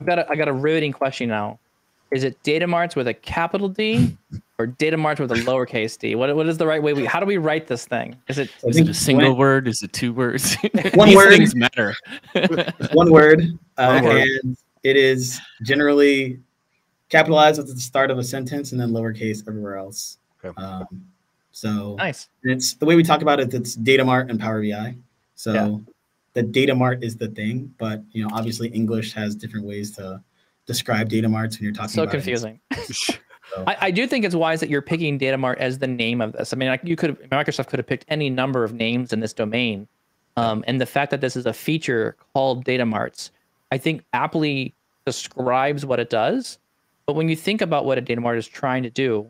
S1: I've got a, I got a riveting question now. Is it data marts with a capital D or data marts with a lowercase d? What, what is the right way? We, how do we write this thing? Is it
S4: I
S2: Is
S4: think
S2: it a single
S4: when-
S2: word? Is it two words?
S4: One
S2: These
S4: word.
S2: things matter.
S4: one word, uh,
S3: One word.
S4: and it is generally capitalized at the start of a sentence and then lowercase everywhere else.
S3: Okay.
S4: Um, so
S1: nice?
S4: it's the way we talk about it. It's data mart and Power BI. So
S1: Yeah.
S4: the data mart is the thing, but you know, obviously English has different ways to describe data marts when you're talking.
S1: So
S4: about it. So-
S1: I, I do think it's wise that you're picking data mart as the name of this. I mean, like you could Microsoft could have picked any number of names in this domain, um, and the fact that this is a feature called data marts, I think aptly describes what it does. But when you think about what a data mart is trying to do,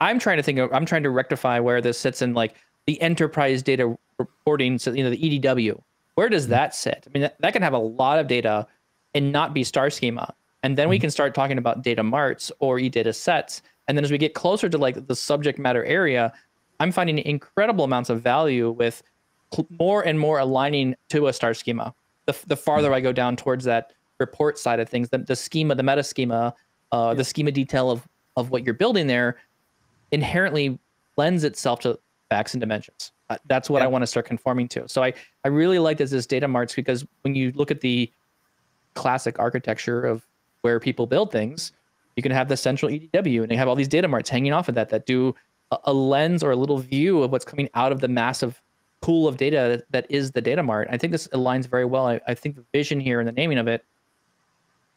S1: I'm trying to think of I'm trying to rectify where this sits in like the enterprise data reporting, so you know the EDW. Where does that sit? I mean, that, that can have a lot of data and not be star schema. And then we can start talking about data marts or e-data sets. And then as we get closer to like the subject matter area, I'm finding incredible amounts of value with more and more aligning to a star schema. The, f- the farther I go down towards that report side of things, the, the schema, the meta schema, uh, the schema detail of, of what you're building there inherently lends itself to facts and dimensions. Uh, that's what I want to start conforming to. So I, I really like this, this data marts because when you look at the classic architecture of where people build things, you can have the central EDW and you have all these data marts hanging off of that that do a, a lens or a little view of what's coming out of the massive pool of data that, is the data mart. I think this aligns very well. I, I think the vision here and the naming of it,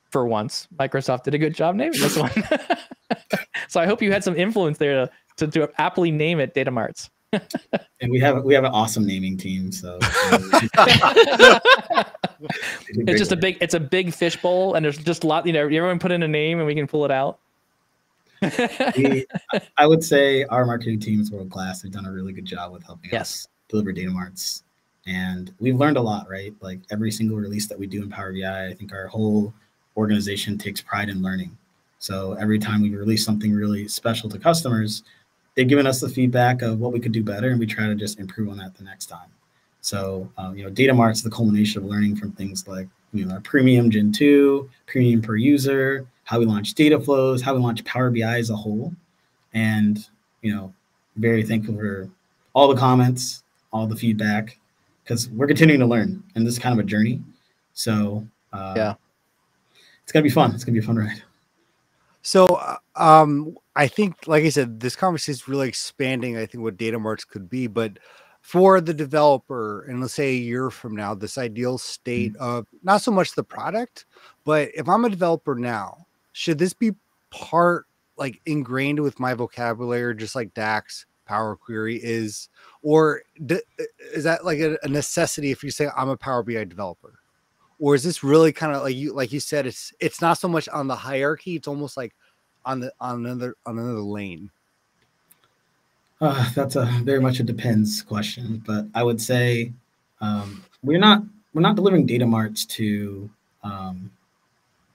S1: for once, Microsoft did a good job naming this one. so I hope you had some influence there to, to, to aptly name it data marts.
S4: And we have we have an awesome naming team. So
S1: it's just a big it's a big fishbowl, and there's just a lot. You know, everyone put in a name, and we can pull it out.
S4: we, I would say our marketing team is world class. They've done a really good job with helping
S1: yes.
S4: us deliver data marts, and we've learned a lot. Right, like every single release that we do in Power BI, I think our whole organization takes pride in learning. So every time we release something really special to customers, they've given us the feedback of what we could do better, and we try to just improve on that the next time. So um, you know, data marts the culmination of learning from things like you know our premium Gen two, premium per user, how we launch data flows, how we launch Power BI as a whole, and you know, very thankful for all the comments, all the feedback, because we're continuing to learn, and this is kind of a journey. So uh,
S1: yeah,
S4: it's gonna be fun. It's gonna be a fun ride.
S3: So, uh, um, I think, like I said, this conversation is really expanding. I think what data marts could be, but for the developer, and let's say a year from now, this ideal state mm-hmm. of not so much the product, but if I'm a developer now, should this be part like ingrained with my vocabulary, just like DAX, Power Query is, or d- is that like a, a necessity if you say I'm a Power BI developer? Or is this really kind of like you like you said it's it's not so much on the hierarchy it's almost like on the on another on another lane?
S4: Uh, that's a very much a depends question but i would say um, we're not we're not delivering data marts to um,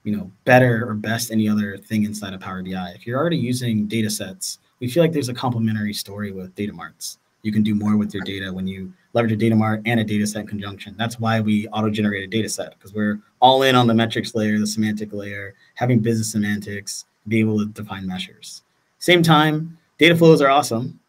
S4: you know better or best any other thing inside of power bi if you're already using data sets we feel like there's a complementary story with data marts you can do more with your data when you leverage a data mart and a data set in conjunction. That's why we auto-generate a data set because we're all in on the metrics layer, the semantic layer, having business semantics, be able to define measures. Same time, data flows are awesome.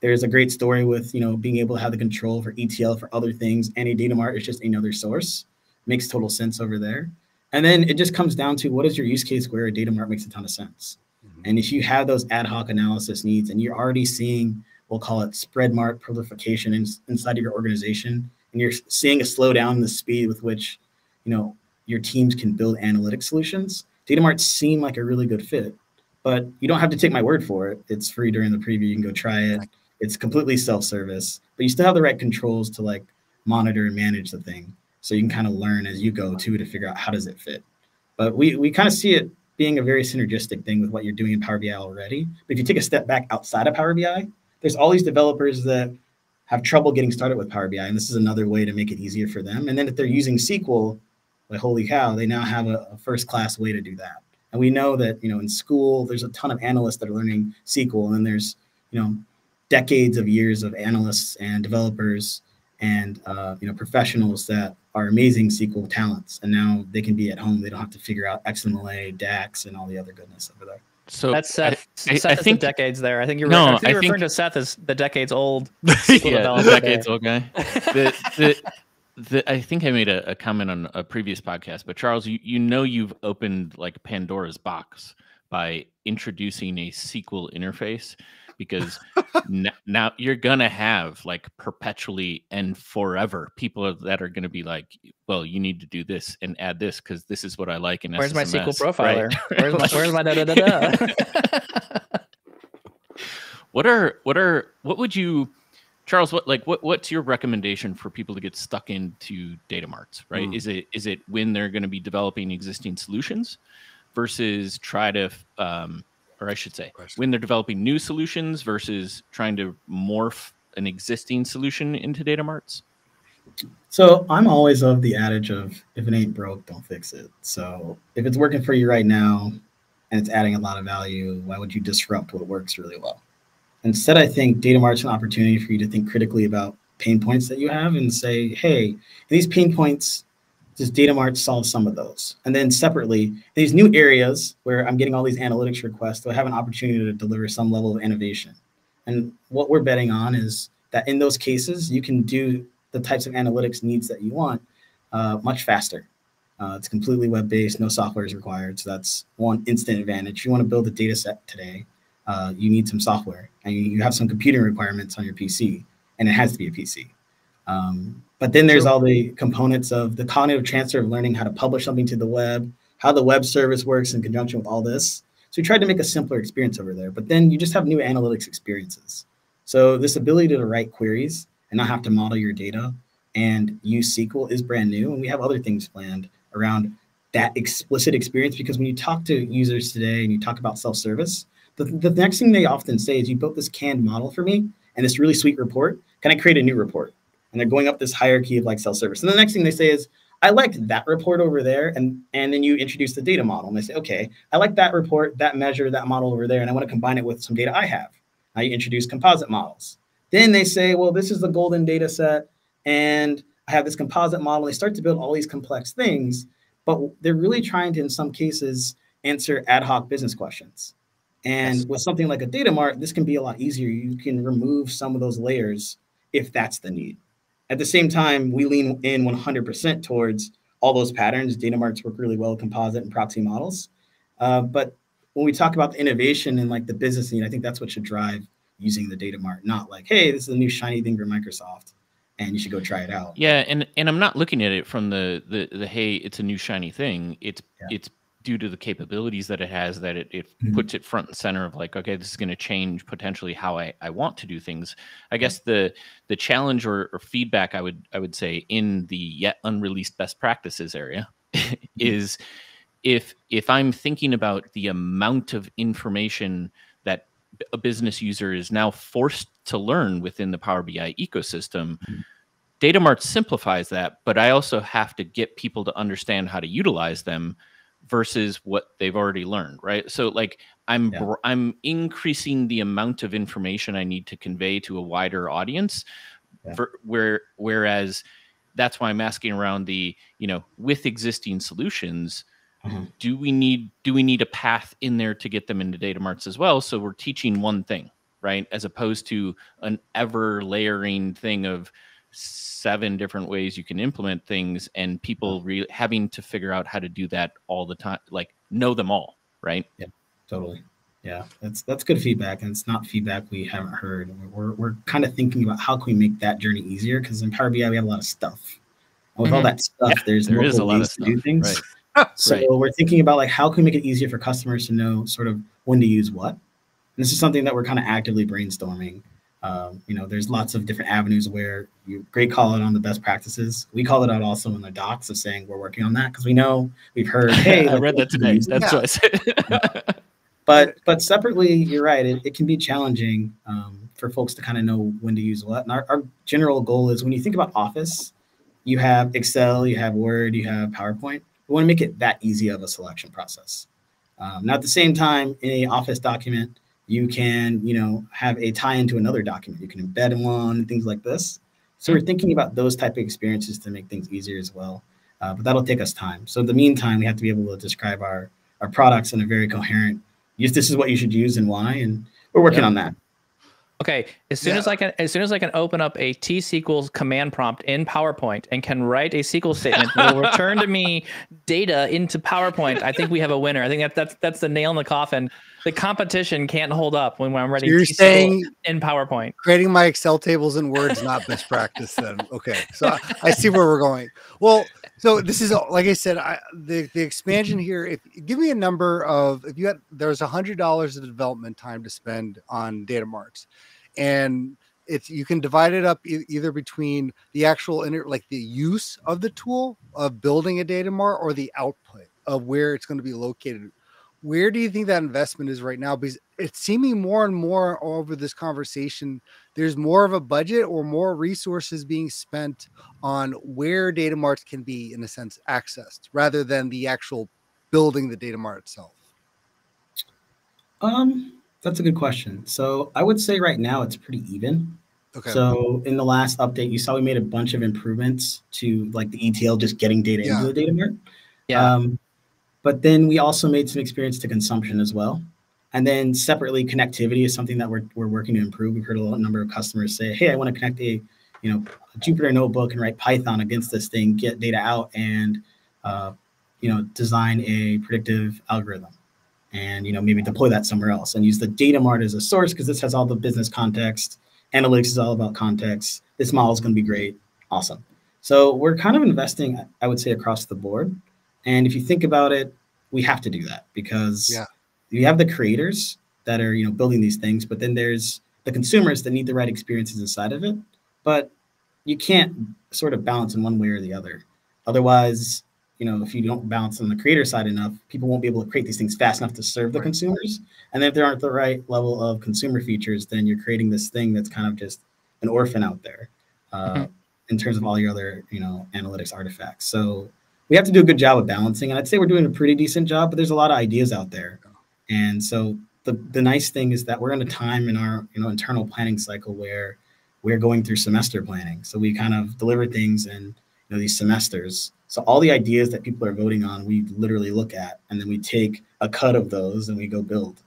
S4: There's a great story with you know being able to have the control for ETL for other things. Any data mart is just another source. Makes total sense over there. And then it just comes down to what is your use case where a data mart makes a ton of sense. Mm-hmm. And if you have those ad hoc analysis needs and you're already seeing we'll call it spreadmart proliferation in, inside of your organization. And you're seeing a slowdown in the speed with which you know your teams can build analytic solutions. Data marts seem like a really good fit but you don't have to take my word for it. It's free during the preview. You can go try it. It's completely self-service but you still have the right controls to like monitor and manage the thing. So you can kind of learn as you go too to figure out how does it fit. But we, we kind of see it being a very synergistic thing with what you're doing in power bi already. But if you take a step back outside of power bi there's all these developers that have trouble getting started with Power BI, and this is another way to make it easier for them. And then if they're using SQL, like holy cow, they now have a, a first class way to do that. And we know that you know in school there's a ton of analysts that are learning SQL, and then there's you know decades of years of analysts and developers and uh, you know professionals that are amazing SQL talents, and now they can be at home. They don't have to figure out XMLA, DAX, and all the other goodness over there.
S1: So that's Seth. I, Seth I, I think the decades there. I think you're, no, I think you're referring to Seth as the decades old.
S2: yeah, the decades old guy. the, the, the, I think I made a, a, comment on a previous podcast, but Charles, you, you know you've opened like Pandora's box by introducing a SQL interface because n- now you're gonna have like perpetually and forever people that are gonna be like, well, you need to do this and add this because this is what I like. And
S1: where's SSMS, my SQL profiler? Right? Where's my where's my da da da da?
S2: what are what are what would you Charles, what like what what's your recommendation for people to get stuck into data marts, right? Mm. Is it is it when they're going to be developing existing solutions versus try to um, or I should say, when they're developing new solutions versus trying to morph an existing solution into data marts?
S4: So I'm always of the adage of if it ain't broke, don't fix it. So if it's working for you right now and it's adding a lot of value, why would you disrupt what works really well? Instead, I think data mart's an opportunity for you to think critically about pain points that you have and say, hey, these pain points does data mart solve some of those? And then separately, these new areas where I'm getting all these analytics requests, do I have an opportunity to deliver some level of innovation? And what we're betting on is that in those cases, you can do the types of analytics needs that you want uh, much faster. Uh, it's completely web-based, no software is required. So that's one instant advantage. If you want to build a data set today, uh, you need some software and you have some computing requirements on your PC, and it has to be a PC. Um, but then there's all the components of the cognitive transfer of learning how to publish something to the web, how the web service works in conjunction with all this. So we tried to make a simpler experience over there. But then you just have new analytics experiences. So this ability to write queries and not have to model your data and use SQL is brand new. And we have other things planned around that explicit experience because when you talk to users today and you talk about self-service, the, the next thing they often say is you built this canned model for me and this really sweet report. Can I create a new report? And they're going up this hierarchy of like self-service. And the next thing they say is, I liked that report over there. And, and then you introduce the data model and they say, okay, I like that report, that measure, that model over there, and I want to combine it with some data I have. Now you introduce composite models. Then they say, well, this is the golden data set and I have this composite model. They start to build all these complex things, but they're really trying to, in some cases, answer ad hoc business questions. And yes. with something like a data mart, this can be a lot easier. You can remove some of those layers if that's the need. At the same time, we lean in 100% towards all those patterns. Data marts work really well with composite and proxy models. Uh, but when we talk about the innovation and like the business need, I think that's what should drive using the data mart, not like, hey, this is a new shiny thing for Microsoft and you should go try it out.
S2: Yeah, and and I'm not looking at it from the the, the hey, it's a new shiny thing. It's yeah. it's due to the capabilities that it has that it, it mm-hmm. puts it front and center of like okay this is going to change potentially how I, I want to do things i guess the the challenge or, or feedback i would i would say in the yet unreleased best practices area is if if i'm thinking about the amount of information that a business user is now forced to learn within the power bi ecosystem mm-hmm. data mart simplifies that but i also have to get people to understand how to utilize them versus what they've already learned right so like i'm yeah. i'm increasing the amount of information i need to convey to a wider audience yeah. for, where whereas that's why i'm asking around the you know with existing solutions mm-hmm. do we need do we need a path in there to get them into data marts as well so we're teaching one thing right as opposed to an ever layering thing of seven different ways you can implement things and people re- having to figure out how to do that all the time like know them all right?
S4: Yeah totally. Yeah that's that's good feedback and it's not feedback we haven't heard. We're, we're kind of thinking about how can we make that journey easier because in power bi we have a lot of stuff. And with mm-hmm. all that stuff yeah, there's there multiple ways to do things. right. so right. we're thinking about like how can we make it easier for customers to know sort of when to use what? And this is something that we're kind of actively brainstorming um, you know, there's lots of different avenues where you great call it on the best practices. We call it out also in the docs of saying we're working on that because we know we've heard. Hey,
S2: I read that today. That's yeah. what I said.
S4: but but separately, you're right. It, it can be challenging um, for folks to kind of know when to use what. And our, our general goal is when you think about Office, you have Excel, you have Word, you have PowerPoint. We want to make it that easy of a selection process. Um, now, at the same time, in a Office document you can, you know, have a tie into another document. You can embed in one, things like this. So we're thinking about those type of experiences to make things easier as well. Uh, but that'll take us time. So in the meantime, we have to be able to describe our our products in a very coherent. Use this is what you should use and why, and we're working yep. on that.
S1: Okay, as soon yeah. as I can, as soon as I can open up a T SQL command prompt in PowerPoint and can write a SQL statement that will return to me data into PowerPoint, I think we have a winner. I think that that's that's the nail in the coffin. The competition can't hold up when, when I'm writing.
S3: So you're saying
S1: in PowerPoint,
S3: creating my Excel tables in Words not best practice. Then okay, so I, I see where we're going. Well, so this is like I said, I, the the expansion here. If give me a number of if you had there's a hundred dollars of development time to spend on data marts, and it's you can divide it up e- either between the actual inter like the use of the tool of building a data mart or the output of where it's going to be located where do you think that investment is right now because it's seeming more and more over this conversation there's more of a budget or more resources being spent on where data marts can be in a sense accessed rather than the actual building the data mart itself
S4: um that's a good question. So I would say right now it's pretty even. Okay. So in the last update, you saw we made a bunch of improvements to like the ETL, just getting data yeah. into the data mart. Yeah. Um, but then we also made some experience to consumption as well. And then separately, connectivity is something that we're, we're working to improve. We've heard a number of customers say, "Hey, I want to connect a, you know, a Jupyter notebook and write Python against this thing, get data out, and uh, you know, design a predictive algorithm." and you know maybe deploy that somewhere else and use the data mart as a source because this has all the business context analytics is all about context this model is going to be great awesome so we're kind of investing i would say across the board and if you think about it we have to do that because yeah. you have the creators that are you know building these things but then there's the consumers that need the right experiences inside of it, but you can't sort of balance in one way or the other. Otherwise, you know, if you don't balance on the creator side enough, people won't be able to create these things fast enough to serve the consumers. And if there aren't the right level of consumer features, then you're creating this thing that's kind of just an orphan out there uh, mm-hmm. in terms of all your other, you know, analytics artifacts. So we have to do a good job of balancing. And I'd say we're doing a pretty decent job, but there's a lot of ideas out there. And so the, the nice thing is that we're in a time in our, you know, internal planning cycle where we're going through semester planning. So we kind of deliver things in, you know, these semesters so all the ideas that people are voting on, we literally look at, and then we take a cut of those and we go build.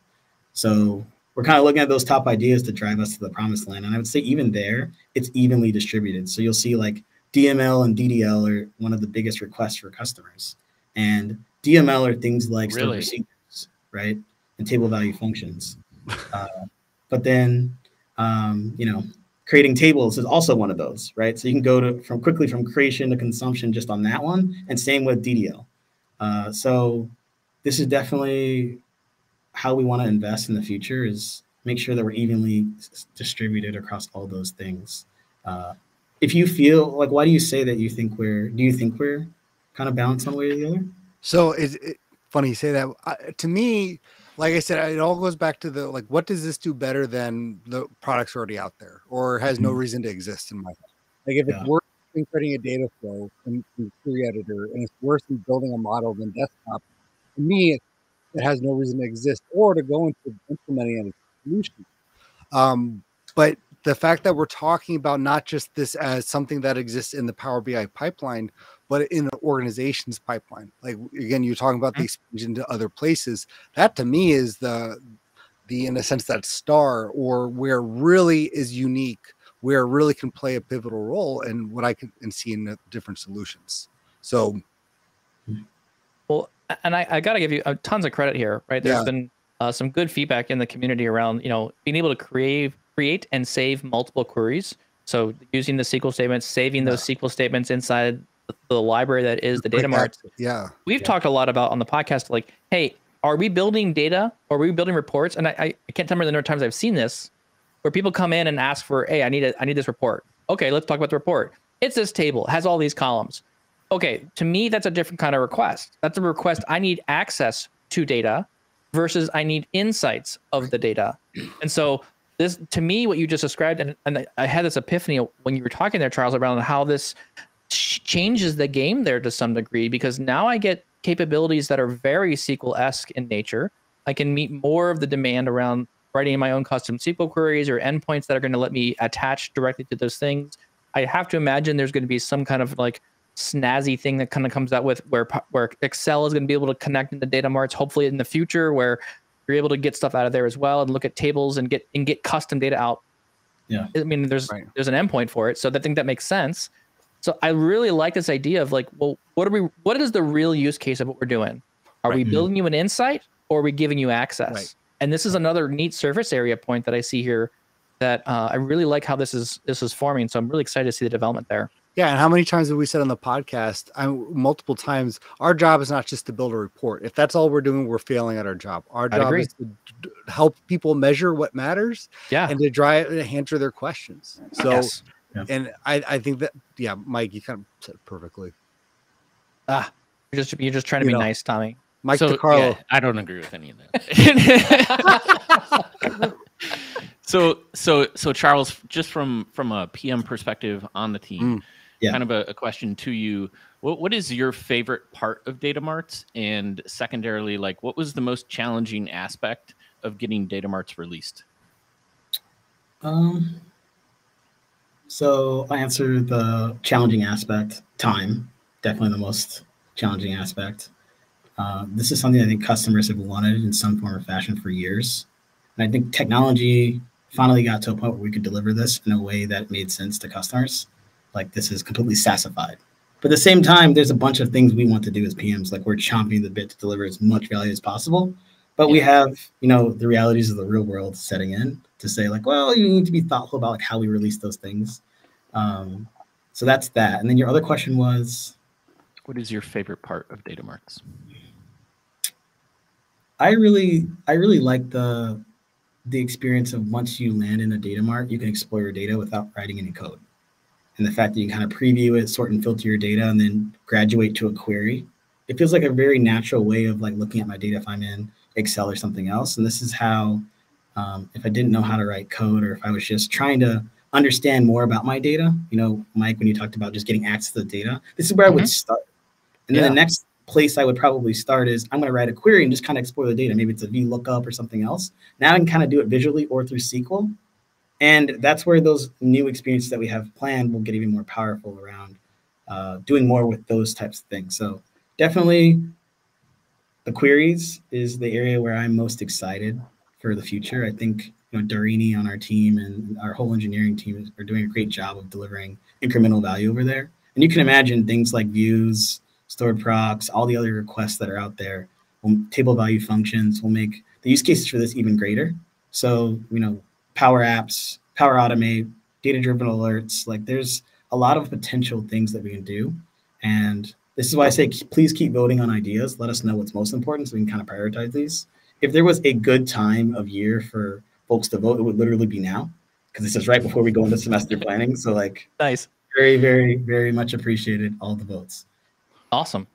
S4: So we're kind of looking at those top ideas to drive us to the promised land. And I would say even there, it's evenly distributed. So you'll see like DML and DDL are one of the biggest requests for customers. And DML are things like really? procedures, right? And table value functions. Uh, but then, um, you know, creating tables is also one of those, right? So you can go to from quickly from creation to consumption just on that one, and same with DDL. Uh, so this is definitely how we want to invest in the future is make sure that we're evenly distributed across all those things. Uh, if you feel like, why do you say that you think we're? Do you think we're kind of balanced one way or the other?
S3: So it's it, funny you say that. Uh, to me, like I said, it all goes back to the like, what does this do better than the products already out there, or has mm-hmm. no reason to exist in my head? Like if yeah. it's worse than creating a data flow in, in Query Editor, and it's worse than building a model than desktop, to me, it, it has no reason to exist or to go into implementing a solution. Um, but the fact that we're talking about not just this as something that exists in the Power BI pipeline, but in the organization's pipeline. Like again, you're talking about the mm-hmm. expansion to other places. That to me is the the in a sense that star or where really is unique, where really can play a pivotal role and what I can and see in different solutions. So
S1: well, and I, I got to give you uh, tons of credit here, right? There's yeah. been uh, some good feedback in the community around, you know, being able to create create and save multiple queries. So using the SQL statements, saving those yeah. SQL statements inside the library that is the data mart.
S3: Yeah.
S1: We've
S3: yeah.
S1: talked a lot about on the podcast, like, hey, are we building data? Or are we building reports? And I, I, I can't remember the number of times I've seen this where people come in and ask for, hey, I need a, I need this report. Okay, let's talk about the report. It's this table, has all these columns. Okay, to me, that's a different kind of request. That's a request. I need access to data versus I need insights of the data. And so this to me, what you just described, and, and I had this epiphany when you were talking there, Charles, around how this changes the game there to some degree because now I get capabilities that are very SQL esque in nature. I can meet more of the demand around writing my own custom SQL queries or endpoints that are going to let me attach directly to those things. I have to imagine there's going to be some kind of like snazzy thing that kind of comes out with where where Excel is going to be able to connect into data marts. Hopefully in the future, where you're able to get stuff out of there as well and look at tables and get and get custom data out.
S4: Yeah, I
S1: mean there's right. there's an endpoint for it, so I think that makes sense. So I really like this idea of like, well, what are we? What is the real use case of what we're doing? Are right. we building you an insight, or are we giving you access? Right. And this is another neat surface area point that I see here. That uh, I really like how this is this is forming. So I'm really excited to see the development there.
S3: Yeah, and how many times have we said on the podcast? I, multiple times. Our job is not just to build a report. If that's all we're doing, we're failing at our job. Our job is to d- help people measure what matters.
S1: Yeah,
S3: and to try to answer their questions. So. Yes yeah. And I, I think that yeah, Mike, you kind of said it perfectly.
S1: Ah, you're just you're just trying to you be know, nice, Tommy.
S3: Mike so, DeCarlo.
S2: Yeah, I don't agree with any of that. so so so Charles, just from from a PM perspective on the team, mm, yeah. kind of a, a, question to you. What what is your favorite part of data marts? And secondarily, like what was the most challenging aspect of getting data marts released?
S4: Um so I answer the challenging aspect. Time, definitely the most challenging aspect. Uh, this is something I think customers have wanted in some form or fashion for years, and I think technology finally got to a point where we could deliver this in a way that made sense to customers. Like this is completely SaaSified. But at the same time, there's a bunch of things we want to do as PMs. Like we're chomping the bit to deliver as much value as possible. But we have, you know, the realities of the real world setting in to say like, well, you need to be thoughtful about like how we release those things. Um, so that's that. And then your other question was,
S2: what is your favorite part of data marts?
S4: I really, I really like the the experience of once you land in a data mart, you can explore your data without writing any code. And the fact that you kind of preview it, sort and filter your data, and then graduate to a query, it feels like a very natural way of like looking at my data if I'm in Excel or something else. And this is how, um, if I didn't know how to write code or if I was just trying to understand more about my data, you know, Mike, when you talked about just getting access to the data, this is where mm-hmm. I would mm-hmm. start. And then yeah. the next place I would probably start is I'm going to write a query and just kind of explore the data. Maybe it's a VLOOKUP or something else. Now I can kind of do it visually or through SQL. And that's where those new experiences that we have planned will get even more powerful around uh, doing more with those types of things. So definitely the queries is the area where I'm most excited for the future. I think you know Darini on our team and our whole engineering team are doing a great job of delivering incremental value over there. And you can imagine things like views, stored procs, all the other requests that are out there, table value functions will make the use cases for this even greater. So, you know, Power Apps, Power Automate, data driven alerts, like there's a lot of potential things that we can do. And this is why I say, please keep voting on ideas. Let us know what's most important so we can kind of prioritize these. If there was a good time of year for folks to vote, it would literally be now because this is right before we go into semester planning. So, like,
S1: nice.
S4: Very, very, very much appreciated all the votes.
S1: Awesome.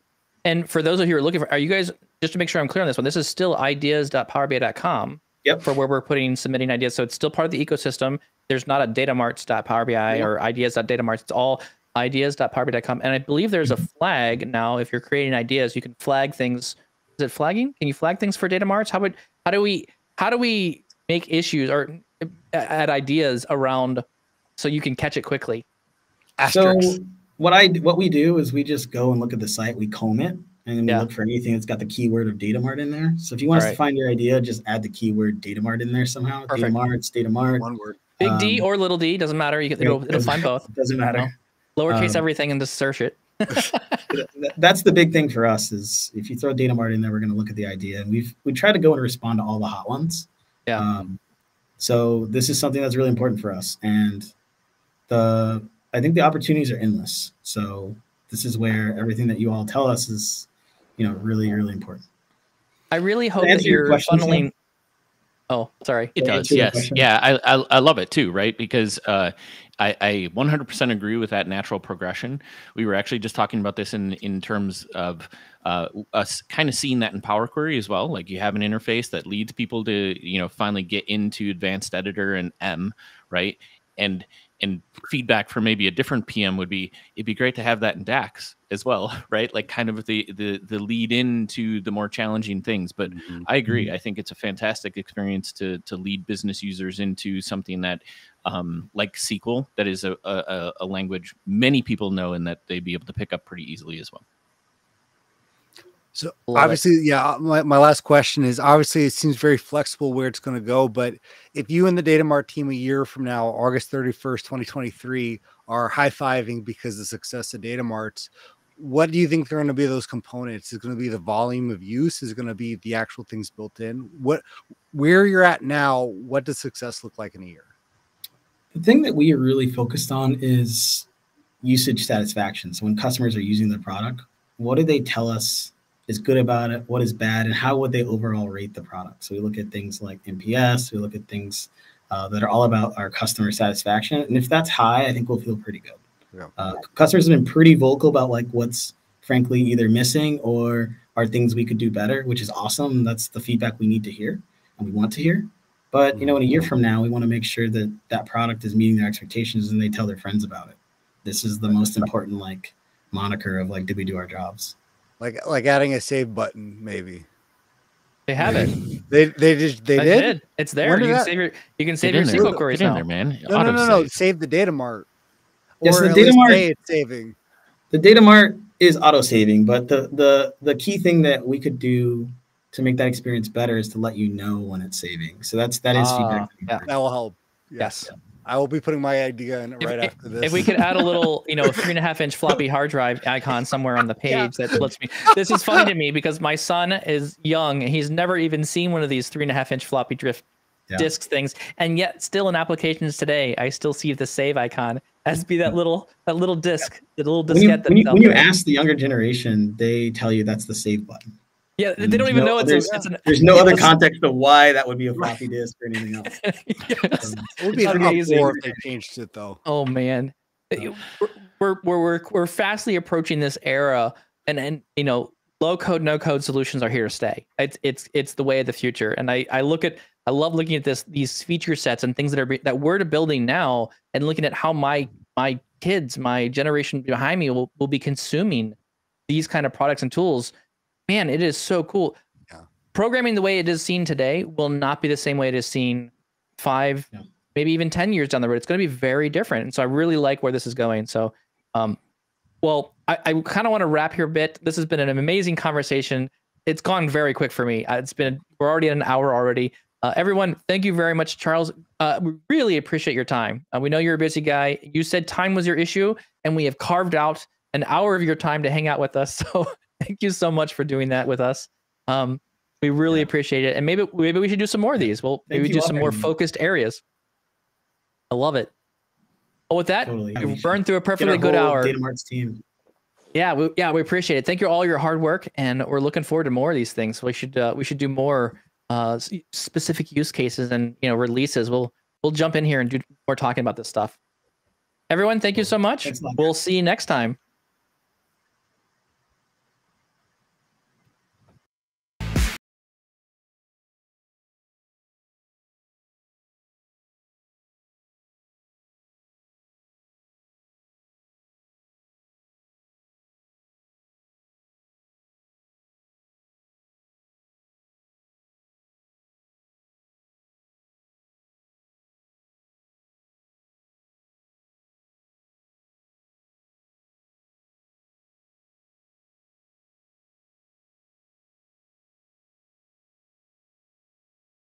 S1: And for those of you who are looking for, are you guys just to make sure I'm clear on this one? This is still ideas.powerbi.com.
S4: Yep.
S1: For where we're putting submitting ideas, so it's still part of the ecosystem. There's not a datamarts.powerbi yep. or ideas.datamarts. It's all ideas.powerbi.com. And I believe there's a flag now. If you're creating ideas, you can flag things. Is it flagging? Can you flag things for data marts? How would how do we how do we make issues or uh, add ideas around so you can catch it quickly?
S4: Asterix. So what I what we do is we just go and look at the site, we comb it, and then we yeah. look for anything that's got the keyword of data mart in there. So if you want All us right. to find your idea, just add the keyword data mart in there somehow. Perfect. Data marts, data mart.
S3: One word.
S1: Big um, D or little D doesn't matter. You can, it'll, it'll find both.
S4: Doesn't matter.
S1: Lowercase um, everything and just search it.
S4: that's the big thing for us is if you throw data mart in there, we're going to look at the idea and we've we try to go and respond to all the hot ones.
S1: Yeah. Um,
S4: so this is something that's really important for us, and the I think the opportunities are endless. So this is where everything that you all tell us is, you know, really, really important.
S1: I really hope that you're funneling. Oh, sorry.
S2: It does. Yes. Yeah. I, I, I love it too. Right. Because, uh, I, I 100% agree with that natural progression. We were actually just talking about this in in terms of uh, us kind of seeing that in Power Query as well. Like you have an interface that leads people to you know finally get into Advanced Editor and M, right? And and feedback from maybe a different PM would be it'd be great to have that in DAX as well, right? Like kind of the the the lead into the more challenging things. But mm-hmm. I agree. Mm-hmm. I think it's a fantastic experience to to lead business users into something that um, like SQL that is a, a, a language many people know and that they'd be able to pick up pretty easily as well.
S3: So Love obviously, it. yeah. Uh, my, my last question is obviously it seems very flexible where it's going to go. But if you and the Data Mart team a year from now, August thirty first, twenty twenty three, are high fiving because of the success of Data Marts, what do you think they're going to be those components? Is going to be the volume of use? Is going to be the actual things built in? What, where you're at now? What does success look like in a year?
S4: The thing that we are really focused on is usage satisfaction. So when customers are using the product, what do they tell us is good about it, what is bad, and how would they overall rate the product. So we look at things like NPS, we look at things uh, that are all about our customer satisfaction. And if that's high, I think we'll feel pretty good. Yeah. Uh, customers have been pretty vocal about like what's frankly either missing or are things we could do better, which is awesome. That's the feedback we need to hear and we want to hear. But you know, in a year from now, we want to make sure that that product is meeting their expectations and they tell their friends about it. This is the most important like moniker of like, did we do our jobs?
S3: Like like adding a save button maybe
S1: they have it
S3: they they just they did?
S1: did? it's there you can that? save your you can save your SQL queries now
S2: there, man
S3: no no no, no, save the data mart
S4: or yes, the data mart it's saving the data mart is auto saving but the the the key thing that we could do to make that experience better is to let you know when it's saving so that's that is uh, feedback
S3: yeah. that will help
S1: yes. yes.
S3: I will be putting my idea in right
S1: if,
S3: after this.
S1: If we could add a little, you know, three and a half inch floppy hard drive icon somewhere on the page yeah. that lets me. This is funny to me because my son is young. He's never even seen one of these three and a half inch floppy drift yeah. discs things, and yet still in applications today, I still see the save icon as be that little that little disc, the little diskette.
S4: When you, when you, when you ask the younger generation, they tell you that's the save button.
S1: Yeah, they
S4: And
S1: don't even
S4: no
S1: know it's,
S4: other-
S1: a, it's an.
S4: There's no other context of why that would be a floppy disk or anything else.
S1: Yes.
S4: So,
S3: It would be an
S1: Amazing.
S3: if they changed it though.
S1: Oh man, we're, we're we're we're we're fastly approaching this era, and and you know, low code, no code solutions are here to stay. It's it's it's the way of the future, and I I look at I love looking at this these feature sets and things that are that we're building now, and looking at how my my kids, my generation behind me will will be consuming these kind of products and tools. Man, it is so cool.
S3: Yeah.
S1: Programming the way it is seen today will not be the same way it is seen five,
S4: Yeah.
S1: maybe even 10 years down the road. It's going to be very different. And so I really like where this is going. So, um, well, I, I kind of want to wrap here a bit. This has been an amazing conversation. It's gone very quick for me. Uh, It's been, we're already at an hour already. Uh, everyone, thank you very much, Charles. Uh, we really appreciate your time. Uh, we know you're a busy guy. You said time was your issue, and we have carved out an hour of your time to hang out with us. So thank you so much for doing that with us. Um, we really
S4: Yeah.
S1: appreciate it. And maybe maybe we should do some more of these. Well,
S4: Thank
S1: maybe do some more focused areas. I love it. Well, with that,
S4: Totally.
S1: we've burned through a perfectly good hour.
S4: Data Marts team.
S1: Yeah, we, yeah, we appreciate it. Thank you all your hard work, and we're looking forward to more of these things. We should uh, we should do more uh, specific use cases and you know releases. We'll we'll jump in here and do more talking about this stuff. Everyone, thank you so much. We'll see you next time.